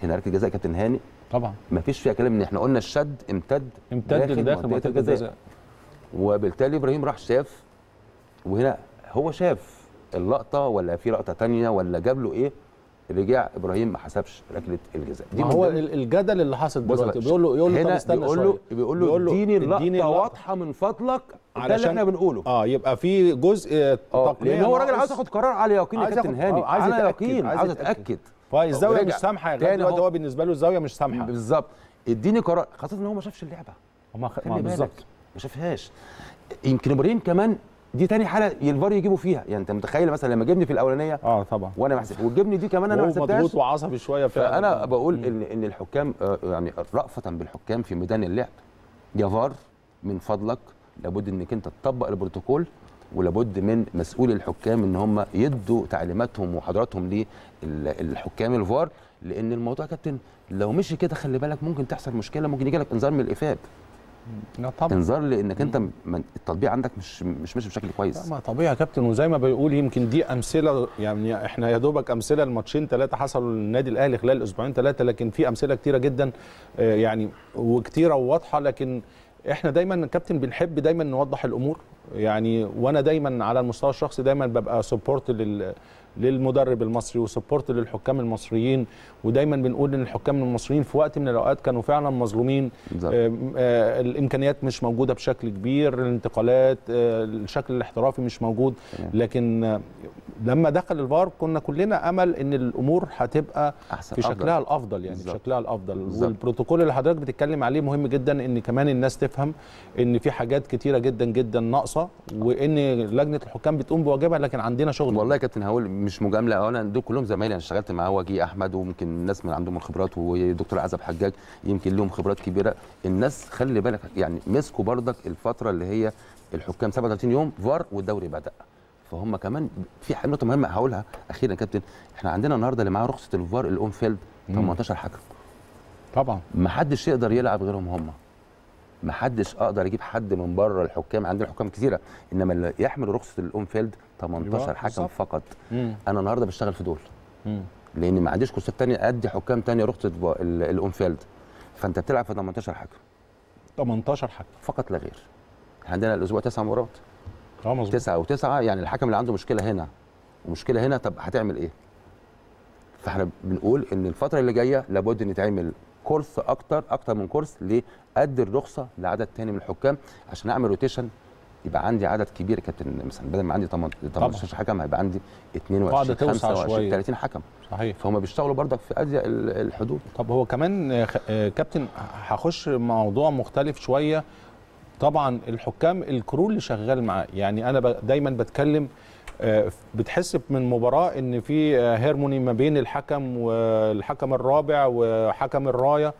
[SPEAKER 2] هنا ركلة جزاء كابتن هاني.
[SPEAKER 1] طبعا.
[SPEAKER 2] ما فيش فيها كلام إن إحنا قلنا الشد امتد
[SPEAKER 1] امتد داخل منطقة الجزاء.
[SPEAKER 2] وبالتالي إبراهيم راح شاف وهنا هو شاف. اللقطة ولا في لقطة تانية ولا جاب له إيه؟ رجع إبراهيم ما حسبش ركلة الجزاء.
[SPEAKER 1] ما
[SPEAKER 2] من
[SPEAKER 1] هو الجدل اللي حاصل
[SPEAKER 2] بص
[SPEAKER 1] دلوقتي. بيقول له يقول له
[SPEAKER 2] هنا
[SPEAKER 1] استنى
[SPEAKER 2] بيقول له بيقول له اديني اللقطة
[SPEAKER 1] اللقطة.
[SPEAKER 2] واضحة من فضلك ده اللي إحنا بنقوله.
[SPEAKER 1] آه يبقى في جزء تقنيه
[SPEAKER 2] لأن هو راجل. عاوز ياخد قرار. على يقين يا
[SPEAKER 1] عايز
[SPEAKER 2] كابتن هاني
[SPEAKER 1] آه، عايز
[SPEAKER 2] على يقين
[SPEAKER 1] عايز.
[SPEAKER 2] اتاكد
[SPEAKER 1] فالزاويه. مش
[SPEAKER 2] سامحة؟
[SPEAKER 1] دلوقتي
[SPEAKER 2] أهو.
[SPEAKER 1] هو بالنسبة له الزاويه مش سامحة؟
[SPEAKER 2] بالظبط. اديني قرار خاصة إن هو ما شافش اللعبة.
[SPEAKER 1] ما ما بالظبط.
[SPEAKER 2] ما شافهاش. يمكن إبراهيم كمان دي تاني حالة الفار يجيبوا فيها. يعني انت متخيل مثلا لما جبني في الأولانية
[SPEAKER 1] آه طبعا.
[SPEAKER 2] وأنا ما حسبت والجبني دي كمان أنا ما
[SPEAKER 1] وهو مضغوط
[SPEAKER 2] حسبتهاش
[SPEAKER 1] وعصبي شوية فعلا.
[SPEAKER 2] فأنا بقول ان إن الحكام آه، يعني رأفة بالحكام في ميدان اللعب. يا فار من فضلك لابد إنك أنت تطبق البروتوكول ولابد من مسؤولي الحكام إن هم يدوا تعليماتهم وحضراتهم للحكام الفار. لأن الموضوع يا كابتن لو مشي كده خلي بالك ممكن تحصل مشكلة ممكن يجي لك إنذار من الافاب
[SPEAKER 1] لا طبعا.
[SPEAKER 2] انذار لانك أنت التطبيق عندك مش مش ماشي بشكل كويس.
[SPEAKER 1] ما طبيعي يا كابتن وزي ما بيقول يمكن دي أمثلة يعني إحنا يا دوبك أمثلة الماتشين ثلاثة حصلوا للنادي الأهلي خلال أسبوعين ثلاثة لكن في أمثلة كتيرة جدا آه، يعني وكتيرة وواضحة لكن إحنا دايما كابتن بنحب دايما نوضح الأمور. يعني وأنا دايما على المستوى الشخصي دايما ببقى support لل للمدرب المصري وسبورت للحكام المصريين ودايما بنقول إن الحكام المصريين في وقت من الأوقات كانوا فعلا مظلومين. آه، الإمكانيات مش موجودة بشكل كبير الانتقالات آه، الشكل الاحترافي مش موجود. لكن لما دخل الفار كنا كلنا أمل إن الأمور هتبقى
[SPEAKER 2] أحسن
[SPEAKER 1] في
[SPEAKER 2] أفضل.
[SPEAKER 1] شكلها الأفضل يعني
[SPEAKER 2] بالظبط.
[SPEAKER 1] شكلها الأفضل
[SPEAKER 2] بالظبط.
[SPEAKER 1] والبروتوكول اللي حضرتك بتتكلم عليه مهم جدا إن كمان الناس تفهم إن في حاجات كتيرة جدا جدا ناقصة وإن لجنة الحكام بتقوم بواجبها لكن عندنا شغل
[SPEAKER 2] والله يا كابتن هقول مش مجاملة اولا دول كلهم زمايلي أنا اشتغلت معاه وجي أحمد وممكن الناس من عندهم الخبرات ودكتور عزب حجاج يمكن لهم خبرات كبيرة الناس خلي بالك يعني مسكوا بردك الفترة اللي هي الحكام 37 يوم فار والدوري بدأ فهم كمان في نقطة مهمة هقولها أخيرا يا كابتن. إحنا عندنا النهارده اللي معاه رخصة الفار الأون فيلد 18 حكم
[SPEAKER 1] طبعا.
[SPEAKER 2] ما حدش يقدر يلعب غيرهم هم. ما حدش أقدر أجيب حد من بره الحكام. عندنا حكام كثيره إنما اللي يحمل رخصة ال on field 18
[SPEAKER 1] أيوة،
[SPEAKER 2] حكم
[SPEAKER 1] بالظبط.
[SPEAKER 2] فقط.
[SPEAKER 1] مم.
[SPEAKER 2] أنا النهارده بشتغل في دول.
[SPEAKER 1] مم.
[SPEAKER 2] لأن ما عنديش كورسات تانية. أدي حكام تانية رخصة ال on field. فأنت بتلعب في 18 حكم
[SPEAKER 1] 18 حكم
[SPEAKER 2] فقط لا غير. عندنا الأسبوع تسع مباريات.
[SPEAKER 1] آه مظبوط.
[SPEAKER 2] تسعة وتسعة يعني الحكم اللي عنده مشكلة هنا. ومشكلة هنا طب هتعمل إيه؟ فإحنا بنقول إن الفترة اللي جاية لابد إن يتعمل كورس أكتر أكتر من كورس لأدي الرخصة لعدد تاني من الحكام. عشان أعمل rotation يبقى عندي عدد كبير يا كابتن مثلا بدل ما عندي 18 حكم هيبقى عندي 22
[SPEAKER 1] قاعدة توسع
[SPEAKER 2] 25
[SPEAKER 1] شوية.
[SPEAKER 2] 30 حكم.
[SPEAKER 1] صحيح.
[SPEAKER 2] فهم بيشتغلوا برضك في أضيق ال- الحدود.
[SPEAKER 1] طب هو كمان آه، آه، كابتن هخش موضوع مختلف شوية. طبعا الحكام ال crew اللي شغال معاه يعني أنا دايما بتكلم آه، بتحس من مباراة إن في آه، هيرموني ما بين الحكم والحكم الرابع وحكم الراية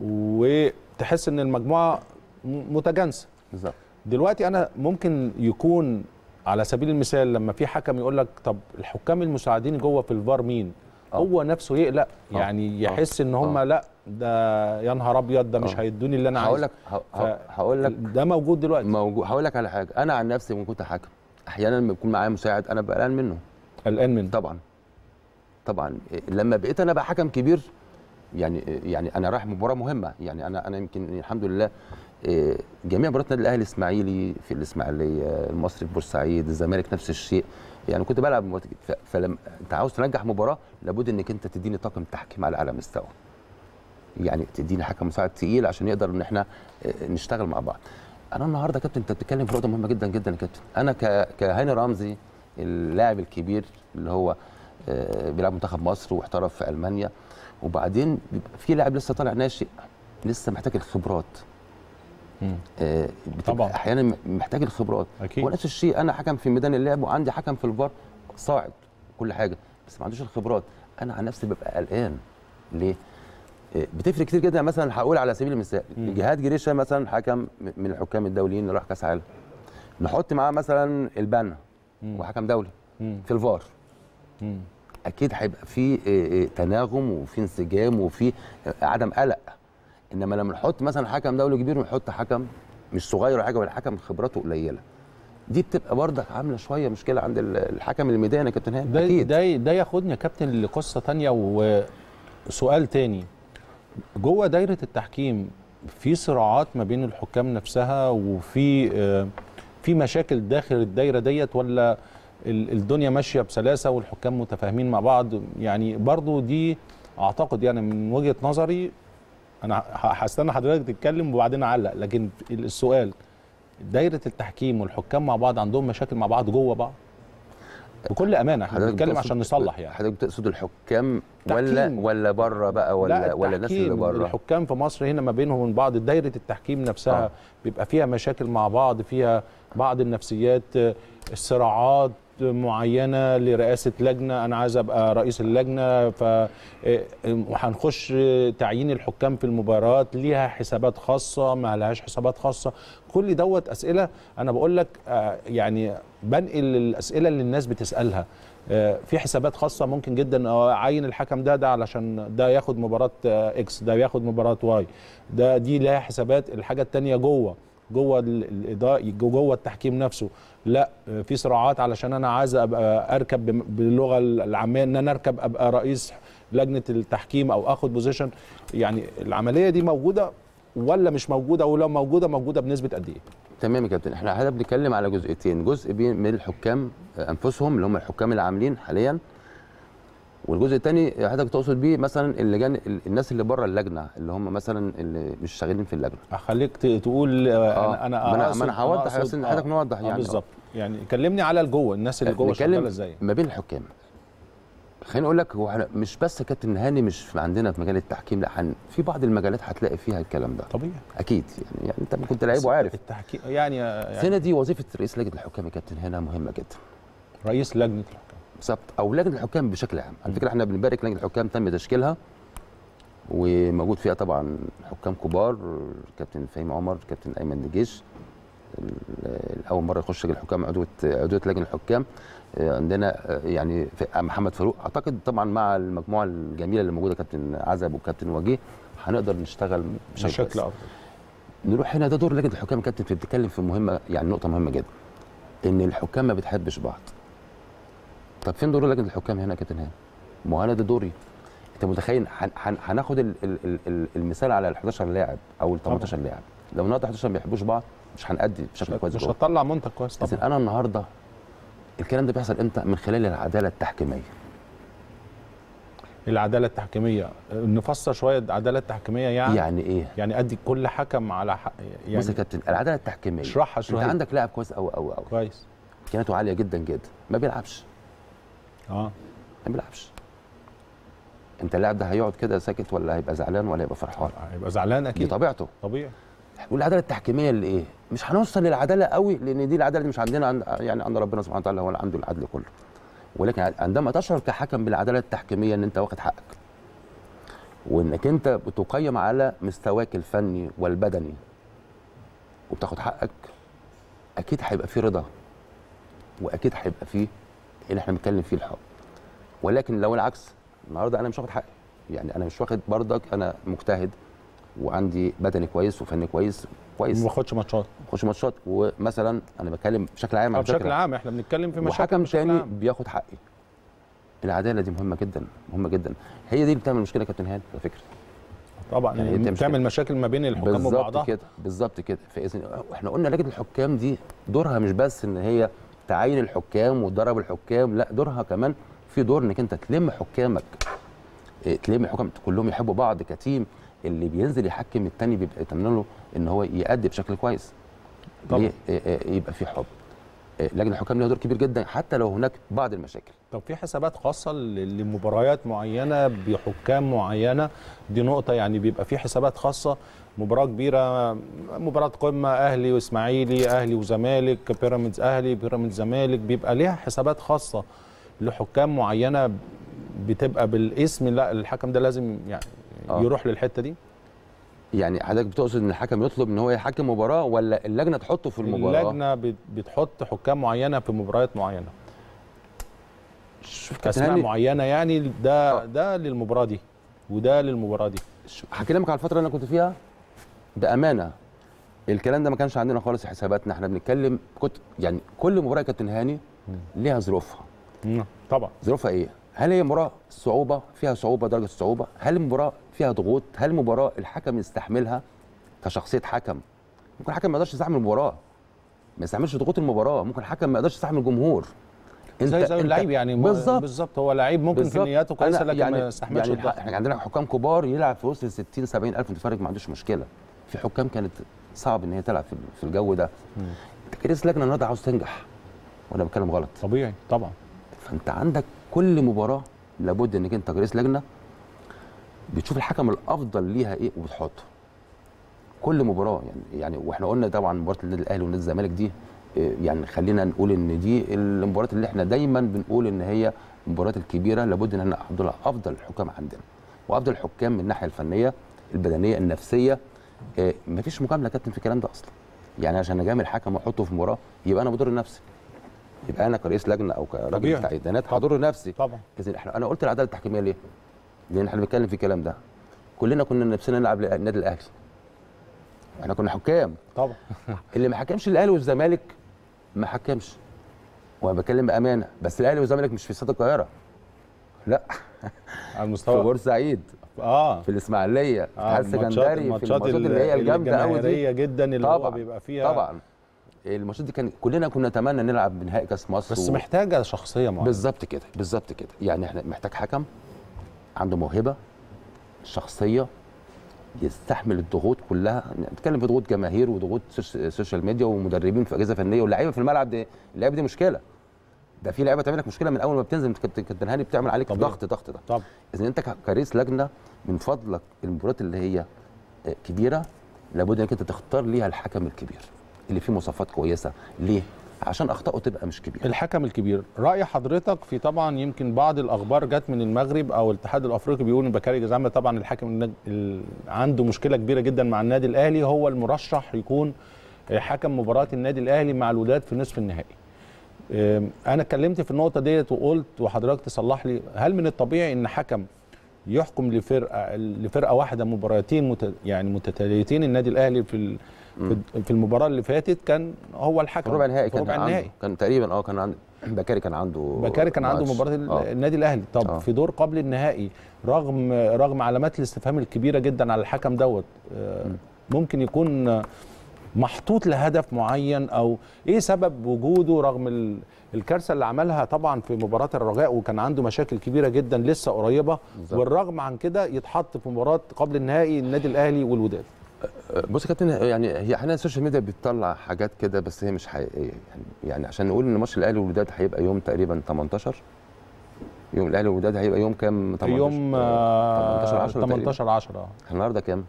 [SPEAKER 1] وتحس إن المجموعة متجانسة.
[SPEAKER 2] بالظبط.
[SPEAKER 1] دلوقتي أنا ممكن يكون على سبيل المثال لما في حكم يقول لك طب الحكام المساعدين جوه في الفار مين؟
[SPEAKER 2] آه.
[SPEAKER 1] هو نفسه يقلق.
[SPEAKER 2] آه.
[SPEAKER 1] يعني يحس إن هم
[SPEAKER 2] آه.
[SPEAKER 1] لأ ده يا نهار أبيض ده مش
[SPEAKER 2] آه.
[SPEAKER 1] هيدوني اللي أنا
[SPEAKER 2] هقول
[SPEAKER 1] عايزه.
[SPEAKER 2] لك ه-
[SPEAKER 1] ف-
[SPEAKER 2] ه- هقول لك
[SPEAKER 1] ده موجود دلوقتي.
[SPEAKER 2] موجود هقول لك على حاجة. أنا عن نفسي لما كنت حكم أحيانا لما يكون معايا مساعد أنا بقلقان منه.
[SPEAKER 1] قلقان من
[SPEAKER 2] طبعا. طبعا. لما بقيت أنا بقى حكم كبير يعني يعني أنا رايح مباراة مهمة. يعني أنا أنا يمكن الحمد لله إيه، جميع مباريات النادي الأهلي الاسماعيلي في الإسماعيلية المصري في بورسعيد الزمالك نفس الشيء. يعني كنت بلعب فلما انت عاوز تنجح مباراة لابد انك انت تديني طاقم تحكيم على أعلى مستوى. يعني تديني حكم مساعد تقيل عشان نقدر إن إحنا آه، نشتغل مع بعض. أنا النهارده كابتن أنت بتتكلم في نقطة مهمة جدا جدا يا كابتن. أنا كهاني رمزي اللاعب الكبير اللي هو آه، بيلعب منتخب مصر واحترف في ألمانيا وبعدين في لاعب لسه طالع ناشئ لسه محتاج الخبرات. بتبقى
[SPEAKER 1] طبعاً.
[SPEAKER 2] أحيانا محتاج الخبرات
[SPEAKER 1] أكيد.
[SPEAKER 2] ونفس الشيء أنا حكم في ميدان اللعب وعندي حكم في الفار صاعد كل حاجة بس ما عندوش الخبرات أنا عن نفسي ببقى قلقان ليه آه، بتفرق كتير جدا مثلا هقول على سبيل المثال. جهاد جريشة مثلا حكم من الحكام الدوليين اللي راح كأس عالم نحط معاه مثلا البنا. وحكم دولي
[SPEAKER 1] مم.
[SPEAKER 2] في الفار
[SPEAKER 1] مم.
[SPEAKER 2] أكيد هيبقى في آه، آه، تناغم وفي انسجام وفي آه، عدم قلق إنما لما نحط مثلا حكم دولي كبير ونحط حكم مش صغير ولا حاجة ولا حكم خبراته قليلة. دي بتبقى برضك عاملة شوية مشكلة عند ال- الحكم الميداني يا كابتن هاني.
[SPEAKER 1] ده
[SPEAKER 2] أكيد.
[SPEAKER 1] ده ده ياخدني يا كابتن لقصة تانية وسؤال تاني. جوه دايرة التحكيم في صراعات ما بين الحكام نفسها وفي آه، في مشاكل داخل الدايرة ديت ولا ال- الدنيا ماشية بسلاسة والحكام متفاهمين مع بعض؟ يعني برضو دي أعتقد يعني من وجهة نظري أنا هستنى حضرتك تتكلم وبعدين أعلق. لكن السؤال دايرة التحكيم والحكام مع بعض عندهم مشاكل مع بعض جوه بعض؟ بكل أمانة
[SPEAKER 2] إحنا
[SPEAKER 1] بنتكلم عشان نصلح يعني.
[SPEAKER 2] حضرتك بتقصد الحكام ولا. ولا بره بقى ولا
[SPEAKER 1] لا
[SPEAKER 2] ولا الناس اللي بره؟
[SPEAKER 1] الحكام في مصر هنا ما بينهم وبين بعض دايرة التحكيم نفسها
[SPEAKER 2] آه.
[SPEAKER 1] بيبقى فيها مشاكل مع بعض فيها بعض النفسيات آه، الصراعات معينة لرئاسة لجنة أنا عايز أبقى رئيس اللجنة ف آه، وهنخش تعيين الحكام في المباريات ليها حسابات خاصة ما لهاش حسابات خاصة. كل دوت أسئلة أنا بقول لك آه، يعني بنقل الأسئلة اللي الناس بتسألها. آه، في حسابات خاصة ممكن جدا اعين الحكم ده ده علشان ده ياخد مباراة آه، X ده ياخد مباراة Y ده دي لها حسابات الحاجة التانية جوه. جوه ال- الاداره جوه التحكيم نفسه. لا آه، في صراعات علشان أنا عايز أبقى أركب باللغة العامية إن أنا أركب أبقى رئيس لجنة التحكيم أو آخد position يعني العملية دي موجودة ولا مش موجودة؟ ولو موجودة موجودة بنسبة قد إيه؟
[SPEAKER 2] تمام يا كابتن. إحنا هذا بنتكلم على جزئيتين. جزء من الحكام أنفسهم اللي هم الحكام العاملين حاليا والجزء الثاني حضرتك تقصد بيه مثلا اللجان ال- الناس اللي بره اللجنة اللي هم مثلا اللي مش شغالين في
[SPEAKER 1] اللجنة. أخليك تقول آه،
[SPEAKER 2] آه،
[SPEAKER 1] أنا
[SPEAKER 2] ما أنا ما
[SPEAKER 1] أقصد-
[SPEAKER 2] هوضح بس إن حضرتك نوضح يعني.
[SPEAKER 1] بالظبط. يعني كلمني على الجوه الناس اللي جوه شغالة إزاي
[SPEAKER 2] ما بين الحكام. خليني أقول لك هو مش بس كابتن هاني مش عندنا في مجال التحكيم لأ حن في بعض المجالات هتلاقي فيها الكلام ده.
[SPEAKER 1] طبيعي.
[SPEAKER 2] أكيد يعني, يعني أنت كنت لعيب وعارف.
[SPEAKER 1] التحكيم يعني, يعني
[SPEAKER 2] هنا دي وظيفة رئيس لجنة الحكام يا كابتن هنا مهمة جدا.
[SPEAKER 1] رئيس لجنة الحكام.
[SPEAKER 2] بالظبط. أو لجنة الحكام بشكل عام. على فكرة إحنا بنبارك لجنة الحكام تم تشكيلها. وموجود فيها طبعا حكام كبار كابتن فهيم عمر كابتن أيمن نجيش. أول مرة يخش الحكام عضويه عضويه لجنة الحكام. آه، عندنا آه، يعني في- محمد فاروق. أعتقد طبعا مع المجموعة الجميلة اللي موجودة كابتن عزب وكابتن وجيه هنقدر نشتغل بشكل
[SPEAKER 1] بشكل. أفضل.
[SPEAKER 2] نروح هنا ده دور لجنة الحكام كابتن بتتكلم في مهمة يعني نقطة مهمة جدا. إن الحكام ما بتحبش بعض. طب فين دور لجنة الحكام هنا يا كابتن هاني؟ ما هو أنا ده دوري. أنت متخيل هن- هن- هناخد ال- ال- ال- ال- المثال على ال 11 لاعب أو ال 18 لاعب. لو النهارده 11 ما بيحبوش بعض مش هنأدي بشكل كويس
[SPEAKER 1] مش. هتطلع منتج كويس طبعا.
[SPEAKER 2] أنا النهارده الكلام ده بيحصل إمتى؟ من خلال العدالة التحكيمية.
[SPEAKER 1] العدالة التحكيمية. نفسر شوية العداله التحكيميه يعني؟
[SPEAKER 2] يعني إيه؟
[SPEAKER 1] يعني أدي كل حكم على حق يعني
[SPEAKER 2] بص يا كابتن العدالة التحكيمية.
[SPEAKER 1] اشرحها
[SPEAKER 2] أنت
[SPEAKER 1] شوية
[SPEAKER 2] عندك لاعب كويس قوي قوي قوي
[SPEAKER 1] كويس.
[SPEAKER 2] امكانياته عالية جدا جدا. ما بيلعبش.
[SPEAKER 1] آه.
[SPEAKER 2] ما بيلعبش. انت اللاعب ده هيقعد كده ساكت ولا هيبقى زعلان ولا هيبقى فرحان؟
[SPEAKER 1] هيبقى زعلان
[SPEAKER 2] دي
[SPEAKER 1] أكيد
[SPEAKER 2] طبيعته.
[SPEAKER 1] طبيعي.
[SPEAKER 2] والعدالة التحكيمية اللي إيه؟ مش هنوصل للعدالة قوي لأن دي العدالة دي مش عندنا عند يعني عند ربنا سبحانه وتعالى هو اللي عنده العدل كله. ولكن عندما تشعر كحكم بالعدالة التحكيمية إن أنت واخد حقك وإنك أنت بتقيم على مستواك الفني والبدني وبتاخد حقك أكيد هيبقى في رضا وأكيد هيبقى فيه اللي إحنا بنتكلم فيه الحب. ولكن لو العكس النهارده أنا مش واخد حقي. يعني أنا مش واخد برضك أنا مجتهد وعندي بدني كويس وفني كويس كويس.
[SPEAKER 1] ما باخدش ماتشات.
[SPEAKER 2] بخش ماتشات. ومثلا أنا بتكلم بشكل عام
[SPEAKER 1] آه، بشكل. عام. إحنا بنتكلم في مشاكل
[SPEAKER 2] وحكم تاني
[SPEAKER 1] عام.
[SPEAKER 2] بياخد حقي. العدالة دي مهمة جدا مهمة جدا. هي دي اللي بتعمل مشكلة يا كابتن هاني على فكرة.
[SPEAKER 1] طبعا
[SPEAKER 2] يعني
[SPEAKER 1] يعني بتعمل
[SPEAKER 2] كده.
[SPEAKER 1] مشاكل ما بين الحكام
[SPEAKER 2] بالظبط
[SPEAKER 1] وبعضها.
[SPEAKER 2] كده بالظبط كده. فاذا إحنا قلنا لجنة الحكام دي دورها مش بس إن هي تعين الحكام وتدرب الحكام لا دورها كمان في دور إنك أنت تلم حكامك. إيه، تلم الحكام كلهم يحبوا بعض كتيم. اللي بينزل يحكم التاني بيبقى يتمنى له إن هو يأدي بشكل كويس.
[SPEAKER 1] طبعا.
[SPEAKER 2] إيه، إيه، يبقى في حب. لجنه الحكام لها دور كبير جدا حتى لو هناك بعض المشاكل.
[SPEAKER 1] طب في حسابات خاصة ل- لمباريات معينة بحكام معينة؟ دي نقطة يعني بيبقى في حسابات خاصة مباراة كبيرة مباراة قمة أهلي وإسماعيلي أهلي وزمالك بيراميدز أهلي بيراميدز زمالك بيبقى ليها حسابات خاصة لحكام معينة بتبقى بالاسم لا الحكم ده لازم يعني
[SPEAKER 2] آه.
[SPEAKER 1] يروح للحتة دي؟
[SPEAKER 2] يعني حضرتك بتقصد إن الحكم يطلب إن هو يحكم مباراة ولا اللجنة تحطه في المباراة؟
[SPEAKER 1] اللجنة بت- بتحط حكام معينة في مباريات معينة.
[SPEAKER 2] شوف هاني
[SPEAKER 1] معينة يعني ده
[SPEAKER 2] آه.
[SPEAKER 1] ده للمباراة دي وده للمباراة دي.
[SPEAKER 2] هكلمك على الفترة اللي أنا كنت فيها. بأمانة الكلام ده ما كانش عندنا خالص في حساباتنا. إحنا بنتكلم كنت يعني كل مباراة كابتن هاني ليها ظروفها.
[SPEAKER 1] مم. طبعا.
[SPEAKER 2] ظروفها إيه؟ هل هي مباراة صعوبة فيها صعوبة درجة الصعوبه هل المباراه فيها ضغوط؟ هل المباراه الحكم يستحملها كشخصية حكم؟ ممكن الحكم ما يقدرش يستحمل المباراة. ما يستحملش ضغوط المباراة. ممكن الحكم ما يقدرش يستحمل الجمهور.
[SPEAKER 1] زي زي اللعيب يعني.
[SPEAKER 2] بالظبط.
[SPEAKER 1] بالظبط هو لعيب ممكن في
[SPEAKER 2] بالظبط.
[SPEAKER 1] نياته
[SPEAKER 2] كويسة
[SPEAKER 1] لكن ما يستحملش
[SPEAKER 2] يعني
[SPEAKER 1] الضغط.
[SPEAKER 2] إحنا عندنا حكام كبار يلعب في وسط 60 70 ألف متفرج ما عندوش مشكلة. في حكام كانت صعب إن هي تلعب في الجو ده. أنت كريس لجنه النهارده عاوز تنجح. وأنا بتكلم غلط.
[SPEAKER 1] طبيعي طبعا.
[SPEAKER 2] فأنت عندك كل مباراة لابد إنك أنت كرئيس لجنة بتشوف الحكم الأفضل ليها إيه وبتحطه. كل مباراة يعني يعني وإحنا قلنا طبعا مباراة النادي الأهلي والنادي الزمالك دي إيه، يعني خلينا نقول إن دي المباريات اللي إحنا دايما بنقول إن هي المباريات الكبيرة لابد إن إحنا لها أفضل الحكام عندنا وأفضل الحكام من الناحية الفنية البدنية النفسية مفيش مجاملة يا كابتن في الكلام ده أصلا. يعني عشان اجامل حكم واحطه في مباراة يبقى أنا بضر نفسي. يبقى أنا كرئيس لجنة أو كراجل. بتاع إدانات هضر نفسي.
[SPEAKER 1] طبعا.
[SPEAKER 2] إحنا أنا قلت العدالة التحكيمية ليه؟ لأن إحنا بنتكلم في الكلام ده. كلنا كنا نفسنا نلعب النادي الأهلي. إحنا كنا حكام.
[SPEAKER 1] طبعا.
[SPEAKER 2] اللي ما حكمش الأهلي والزمالك ما حكمش. وأنا بتكلم بأمانة. بس الأهلي والزمالك مش في استاد القاهرة. لا.
[SPEAKER 1] على
[SPEAKER 2] في
[SPEAKER 1] المستوى
[SPEAKER 2] بورسعيد.
[SPEAKER 1] آه.
[SPEAKER 2] في الإسماعيلية.
[SPEAKER 1] آه، الماتشات-
[SPEAKER 2] السكندري في
[SPEAKER 1] الماتشات
[SPEAKER 2] اللي هي الجامدة قوي دي.
[SPEAKER 1] جدا اللي هو
[SPEAKER 2] طبعا
[SPEAKER 1] بيبقى فيها
[SPEAKER 2] طبعا. الماتشات دي كان كلنا كنا نتمنى نلعب بنهائي كأس مصر
[SPEAKER 1] بس
[SPEAKER 2] و-
[SPEAKER 1] محتاجة شخصية معينة.
[SPEAKER 2] بالظبط كده بالظبط كده. يعني إحنا محتاج حكم عنده موهبة شخصية يستحمل الضغوط كلها. نتكلم في ضغوط جماهير وضغوط soc- social media ومدربين في أجهزة فنية واللعيبة في الملعب دي اللعيبة دي مشكلة. ده في لعيبه تعمل لك مشكله من اول ما بتنزل كابتن هاني بتعمل عليك
[SPEAKER 1] طبيعي.
[SPEAKER 2] ضغط ضغط ضغط.
[SPEAKER 1] طبعا.
[SPEAKER 2] اذا انت كرئيس لجنة من فضلك المباريات اللي هي آه، كبيرة لابد انك انت تختار ليها الحكم الكبير اللي فيه مواصفات كويسة. ليه؟ عشان أخطائه تبقى مش كبيرة.
[SPEAKER 1] الحكم الكبير. رأي حضرتك في طبعا يمكن بعض الأخبار جت من المغرب أو الاتحاد الأفريقي بيقول إن بكاري جزامة طبعا الحكم. عنده مشكلة كبيرة جدا مع النادي الأهلي. هو المرشح يكون حكم مباراة النادي الأهلي مع الوداد في نصف النهائي. أنا اتكلمت في النقطة ديت وقلت وحضرتك تصلح لي هل من الطبيعي إن حكم يحكم لفرقة لفرقة واحدة مباراتين مت... يعني متتاليتين النادي الأهلي في. في- المباراة اللي فاتت كان هو الحكم
[SPEAKER 2] ربع النهائي
[SPEAKER 1] في
[SPEAKER 2] كان
[SPEAKER 1] ربع
[SPEAKER 2] عنده
[SPEAKER 1] النهائي
[SPEAKER 2] كان تقريبا آه كان عنده بكاري كان عنده
[SPEAKER 1] بكاري كان عنده. مباراة
[SPEAKER 2] آه.
[SPEAKER 1] النادي الأهلي طب
[SPEAKER 2] آه.
[SPEAKER 1] في دور قبل النهائي رغم رغم علامات الاستفهام الكبيرة جدا على الحكم دوت آه، ممكن يكون محطوط لهدف معين أو إيه سبب وجوده رغم ال- الكارثة اللي عملها طبعا في مباراة الرجاء وكان عنده مشاكل كبيرة جدا لسه قريبة
[SPEAKER 2] بالظبط.
[SPEAKER 1] والرغم عن كده يتحط في مباراة قبل النهائي النادي الأهلي والوداد.
[SPEAKER 2] بص يا كابتن يعني هي أحيانا ال social media بتطلع حاجات كده بس هي مش حقيقية. يعني يعني عشان نقول إن ماتش الأهلي والوداد هيبقى يوم تقريبا 18 يوم الأهلي والوداد هيبقى يوم كام؟ 18
[SPEAKER 1] يوم
[SPEAKER 2] آه، 18 10 تقريباً.
[SPEAKER 1] 18 10
[SPEAKER 2] النهارده كام؟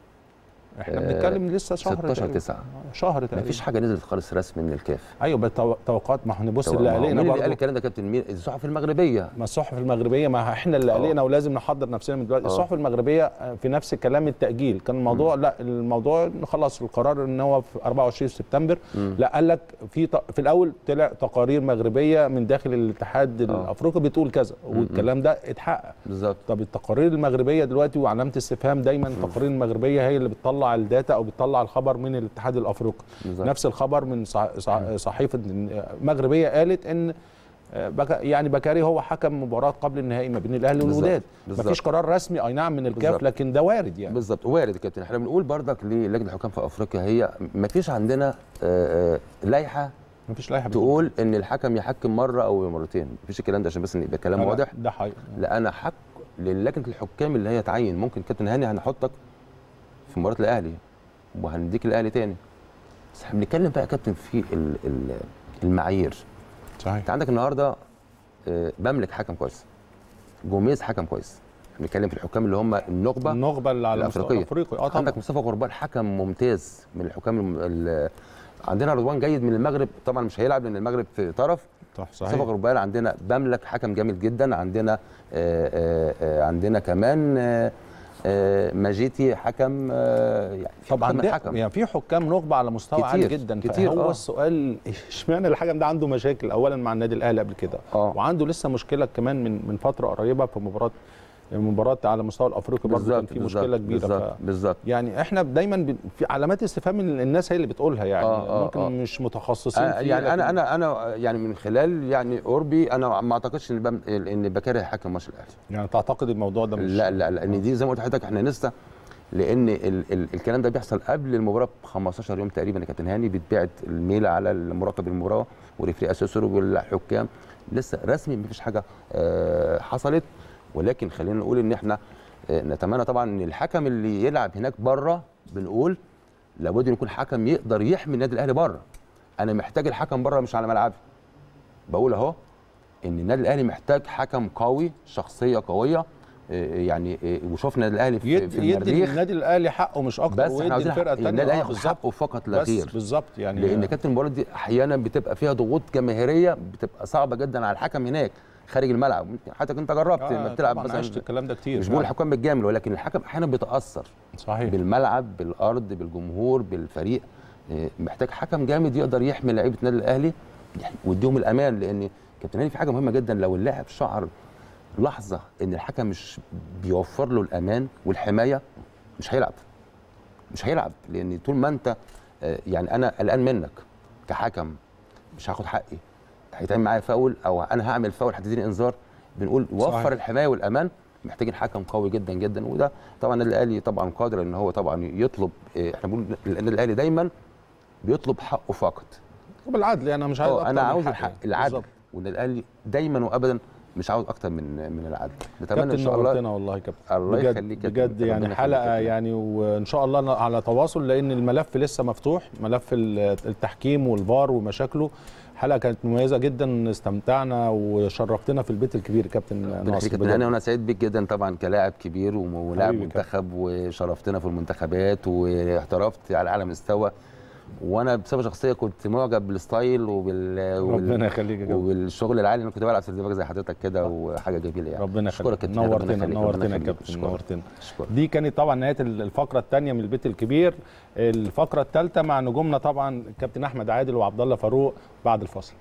[SPEAKER 1] إحنا
[SPEAKER 2] آه،
[SPEAKER 1] بنتكلم لسه شهر
[SPEAKER 2] 16
[SPEAKER 1] تقريباً.
[SPEAKER 2] 9
[SPEAKER 1] شهر تقريبا.
[SPEAKER 2] فيش حاجة نزلت خالص رسمي من الكاف
[SPEAKER 1] أيوه توقعات ما إحنا نبص
[SPEAKER 2] طب
[SPEAKER 1] اللي قلقنا
[SPEAKER 2] مين اللي قال
[SPEAKER 1] برضه
[SPEAKER 2] الكلام ده كابتن؟ مين؟ الصحف المغربية.
[SPEAKER 1] ما الصحف المغربية ما إحنا اللي
[SPEAKER 2] آه.
[SPEAKER 1] قلقنا ولازم نحضر نفسنا من دلوقتي.
[SPEAKER 2] آه.
[SPEAKER 1] الصحف المغربية في نفس الكلام التأجيل. كان الموضوع لا الموضوع خلاص القرار إن هو في 24 سبتمبر. لا قال لك في ط- في الأول طلع تقارير مغربية من داخل الاتحاد الأفريقي بتقول كذا والكلام ده اتحقق.
[SPEAKER 2] بالظبط.
[SPEAKER 1] طب التقارير المغربية دلوقتي وعلامة استفهام دايما التقارير المغربية هي اللي بتطلع الداتا أو بتطلع الخبر من الاتحاد
[SPEAKER 2] الأفريقي.
[SPEAKER 1] نفس الخبر من صح- صح- صحيفة مغربية قالت إن آه، بكا يعني بكاري هو حكم مباراة قبل النهائي ما بين
[SPEAKER 2] الأهلي.
[SPEAKER 1] والوداد. مفيش قرار رسمي. أي نعم من الكاف. لكن ده وارد يعني.
[SPEAKER 2] بالظبط وارد يا كابتن. إحنا بنقول بردك للجنة الحكام في أفريقيا هي ما فيش عندنا آه، آه، لائحه
[SPEAKER 1] مفيش لائحه
[SPEAKER 2] تقول إن الحكم يحكم مرة أو مرتين. مفيش الكلام ده عشان بس يبقى كلام
[SPEAKER 1] لا،
[SPEAKER 2] واضح.
[SPEAKER 1] ده حقيقي.
[SPEAKER 2] لا أنا حق للجنة الحكام اللي هي تعين. ممكن كابتن هاني هنحطك في مباراة الأهلي وهنديك الأهلي تاني. بس إحنا بنتكلم بقى يا كابتن في ال- ال- المعايير.
[SPEAKER 1] صحيح.
[SPEAKER 2] انت عندك النهارده آه، بملك حكم كويس جوميز حكم كويس. بنتكلم في الحكام اللي هم النخبة
[SPEAKER 1] النخبة اللي على مستوى
[SPEAKER 2] الأفريقية.
[SPEAKER 1] الافريقي آه طبعا.
[SPEAKER 2] عندك مصطفى غربال حكم ممتاز من الحكام. عندنا رضوان جيد من المغرب طبعا مش هيلعب لأن المغرب في طرف.
[SPEAKER 1] صح
[SPEAKER 2] مصطفى
[SPEAKER 1] صحيح
[SPEAKER 2] غربال عندنا بملك حكم جامد جدا عندنا آه آه آه عندنا كمان آه ماجيتي حكم آه يعني
[SPEAKER 1] طبعا
[SPEAKER 2] من حكم
[SPEAKER 1] يعني في حكام نخبه على مستوى
[SPEAKER 2] كتير،
[SPEAKER 1] عالي جدا
[SPEAKER 2] كتير،
[SPEAKER 1] فهو
[SPEAKER 2] آه.
[SPEAKER 1] السؤال اشمعنى الحكم ده عنده مشاكل اولا مع النادي الأهلي قبل كده
[SPEAKER 2] آه.
[SPEAKER 1] وعنده لسه مشكلة كمان من من فترة قريبة في مباراة مباراه على مستوى الأفريقي برضه كان في مشكلة كبيرة.
[SPEAKER 2] بالظبط
[SPEAKER 1] يعني إحنا دايما. في علامات استفهام ال- الناس هي اللي بتقولها يعني.
[SPEAKER 2] آه، آه،
[SPEAKER 1] ممكن
[SPEAKER 2] آه.
[SPEAKER 1] مش متخصصين
[SPEAKER 2] آه
[SPEAKER 1] فيه
[SPEAKER 2] يعني
[SPEAKER 1] أنا
[SPEAKER 2] أنا أنا يعني من خلال يعني قربي أنا ما أعتقدش إن بم... إن بكاري هيحكم ماتش الأهلي.
[SPEAKER 1] يعني تعتقد الموضوع ده مش
[SPEAKER 2] لا لا لا إن دي زي ما قلت لحضرتك إحنا لسه لأن ال ال الكلام ده بيحصل قبل المباراة ب 15 يوم تقريبا يا كابتن هاني بيتبعت ال mail على مراقب المباراة و referee assessor والحكام. لسه رسمي مفيش حاجة آه حصلت. ولكن خلينا نقول إن إحنا آه نتمنى طبعا إن الحكم اللي يلعب هناك بره بنقول لابد إن يكون حكم يقدر يحمي النادي الأهلي بره. أنا محتاج الحكم بره مش على ملعبي. بقول أهو إن النادي الأهلي محتاج حكم قوي شخصية قوية آه، يعني آه، وشفنا الأهلي في,
[SPEAKER 1] يد...
[SPEAKER 2] في
[SPEAKER 1] يدي
[SPEAKER 2] المريخ
[SPEAKER 1] النادي الأهلي حقه مش أكتر
[SPEAKER 2] بس إحنا
[SPEAKER 1] الثانية
[SPEAKER 2] النادي
[SPEAKER 1] الأهلي
[SPEAKER 2] ياخد. حقه فقط لا غير
[SPEAKER 1] بالظبط يعني
[SPEAKER 2] لأن كابتن المباراه دي أحيانا بتبقى فيها ضغوط جماهيرية بتبقى صعبة جدا على الحكم هناك. خارج الملعب. حتى انت جربت
[SPEAKER 1] آه،
[SPEAKER 2] لما بتلعب
[SPEAKER 1] طبعاً عشت
[SPEAKER 2] مثلا
[SPEAKER 1] الكلام ده كتير
[SPEAKER 2] مش بقول. الحكام بالجامل ولكن الحكم أحيانا بيتأثر.
[SPEAKER 1] صحيح.
[SPEAKER 2] بالملعب بالأرض بالجمهور بالفريق. آه، محتاج حكم جامد يقدر يحمي لعيبة النادي الأهلي يعني ويديهم الأمان لأن كابتن هاني في حاجة مهمة جدا. لو اللاعب شعر لحظة إن الحكم مش بيوفر له الأمان والحماية مش هيلعب. مش هيلعب لأن طول ما أنت آه، يعني أنا قلقان منك كحكم مش هاخد حقي. هيتعمل معايا فاول أو أنا هعمل فاول هتديني إنذار بنقول وفر
[SPEAKER 1] صحيح.
[SPEAKER 2] الحماية والأمان محتاجين حكم قوي جدا جدا وده طبعا النادي الأهلي طبعا قادر إن هو طبعا يطلب آه، إحنا بنقول النادي الأهلي دايما بيطلب حقه فقط
[SPEAKER 1] وبالعدل يعني أنا مش عايز أكتر أنا
[SPEAKER 2] عاوز. الحق العدل. والنادي الأهلي دايما وابدا مش عاوز أكتر من من العدل نتمنى إن
[SPEAKER 1] كابتن
[SPEAKER 2] شاء الله
[SPEAKER 1] نورتنا والله يا كابتن
[SPEAKER 2] الله يخليك
[SPEAKER 1] بجد
[SPEAKER 2] كابتن.
[SPEAKER 1] يعني
[SPEAKER 2] حلقة كابتن.
[SPEAKER 1] يعني وإن شاء الله على تواصل لأن الملف لسه مفتوح ملف ال- التحكيم والفار ومشاكله حلقة كانت مميزة جدا استمتعنا وشرفتنا في البيت الكبير كابتن ناصر.
[SPEAKER 2] كابتن هاني وأنا سعيد بيك جدا طبعا كلاعب كبير ولاعب. منتخب وشرفتنا في المنتخبات واحترفت على أعلى مستوى وأنا بصفه شخصيه كنت معجب بال style وبال
[SPEAKER 1] ربنا يخليك يا كابتن
[SPEAKER 2] وبالشغل العالي أنا كنت بلعب centre back زي حضرتك كده وحاجه جميله يعني.
[SPEAKER 1] ربنا يخليك.
[SPEAKER 2] كابتن،
[SPEAKER 1] نورتنا نورتنا يا. كابتن. نورتنا. دي كانت طبعا نهاية الفقرة الثانية من البيت الكبير. الفقرة الثالثه مع نجومنا طبعا الكابتن أحمد عادل وعبد الله فاروق بعد الفاصل.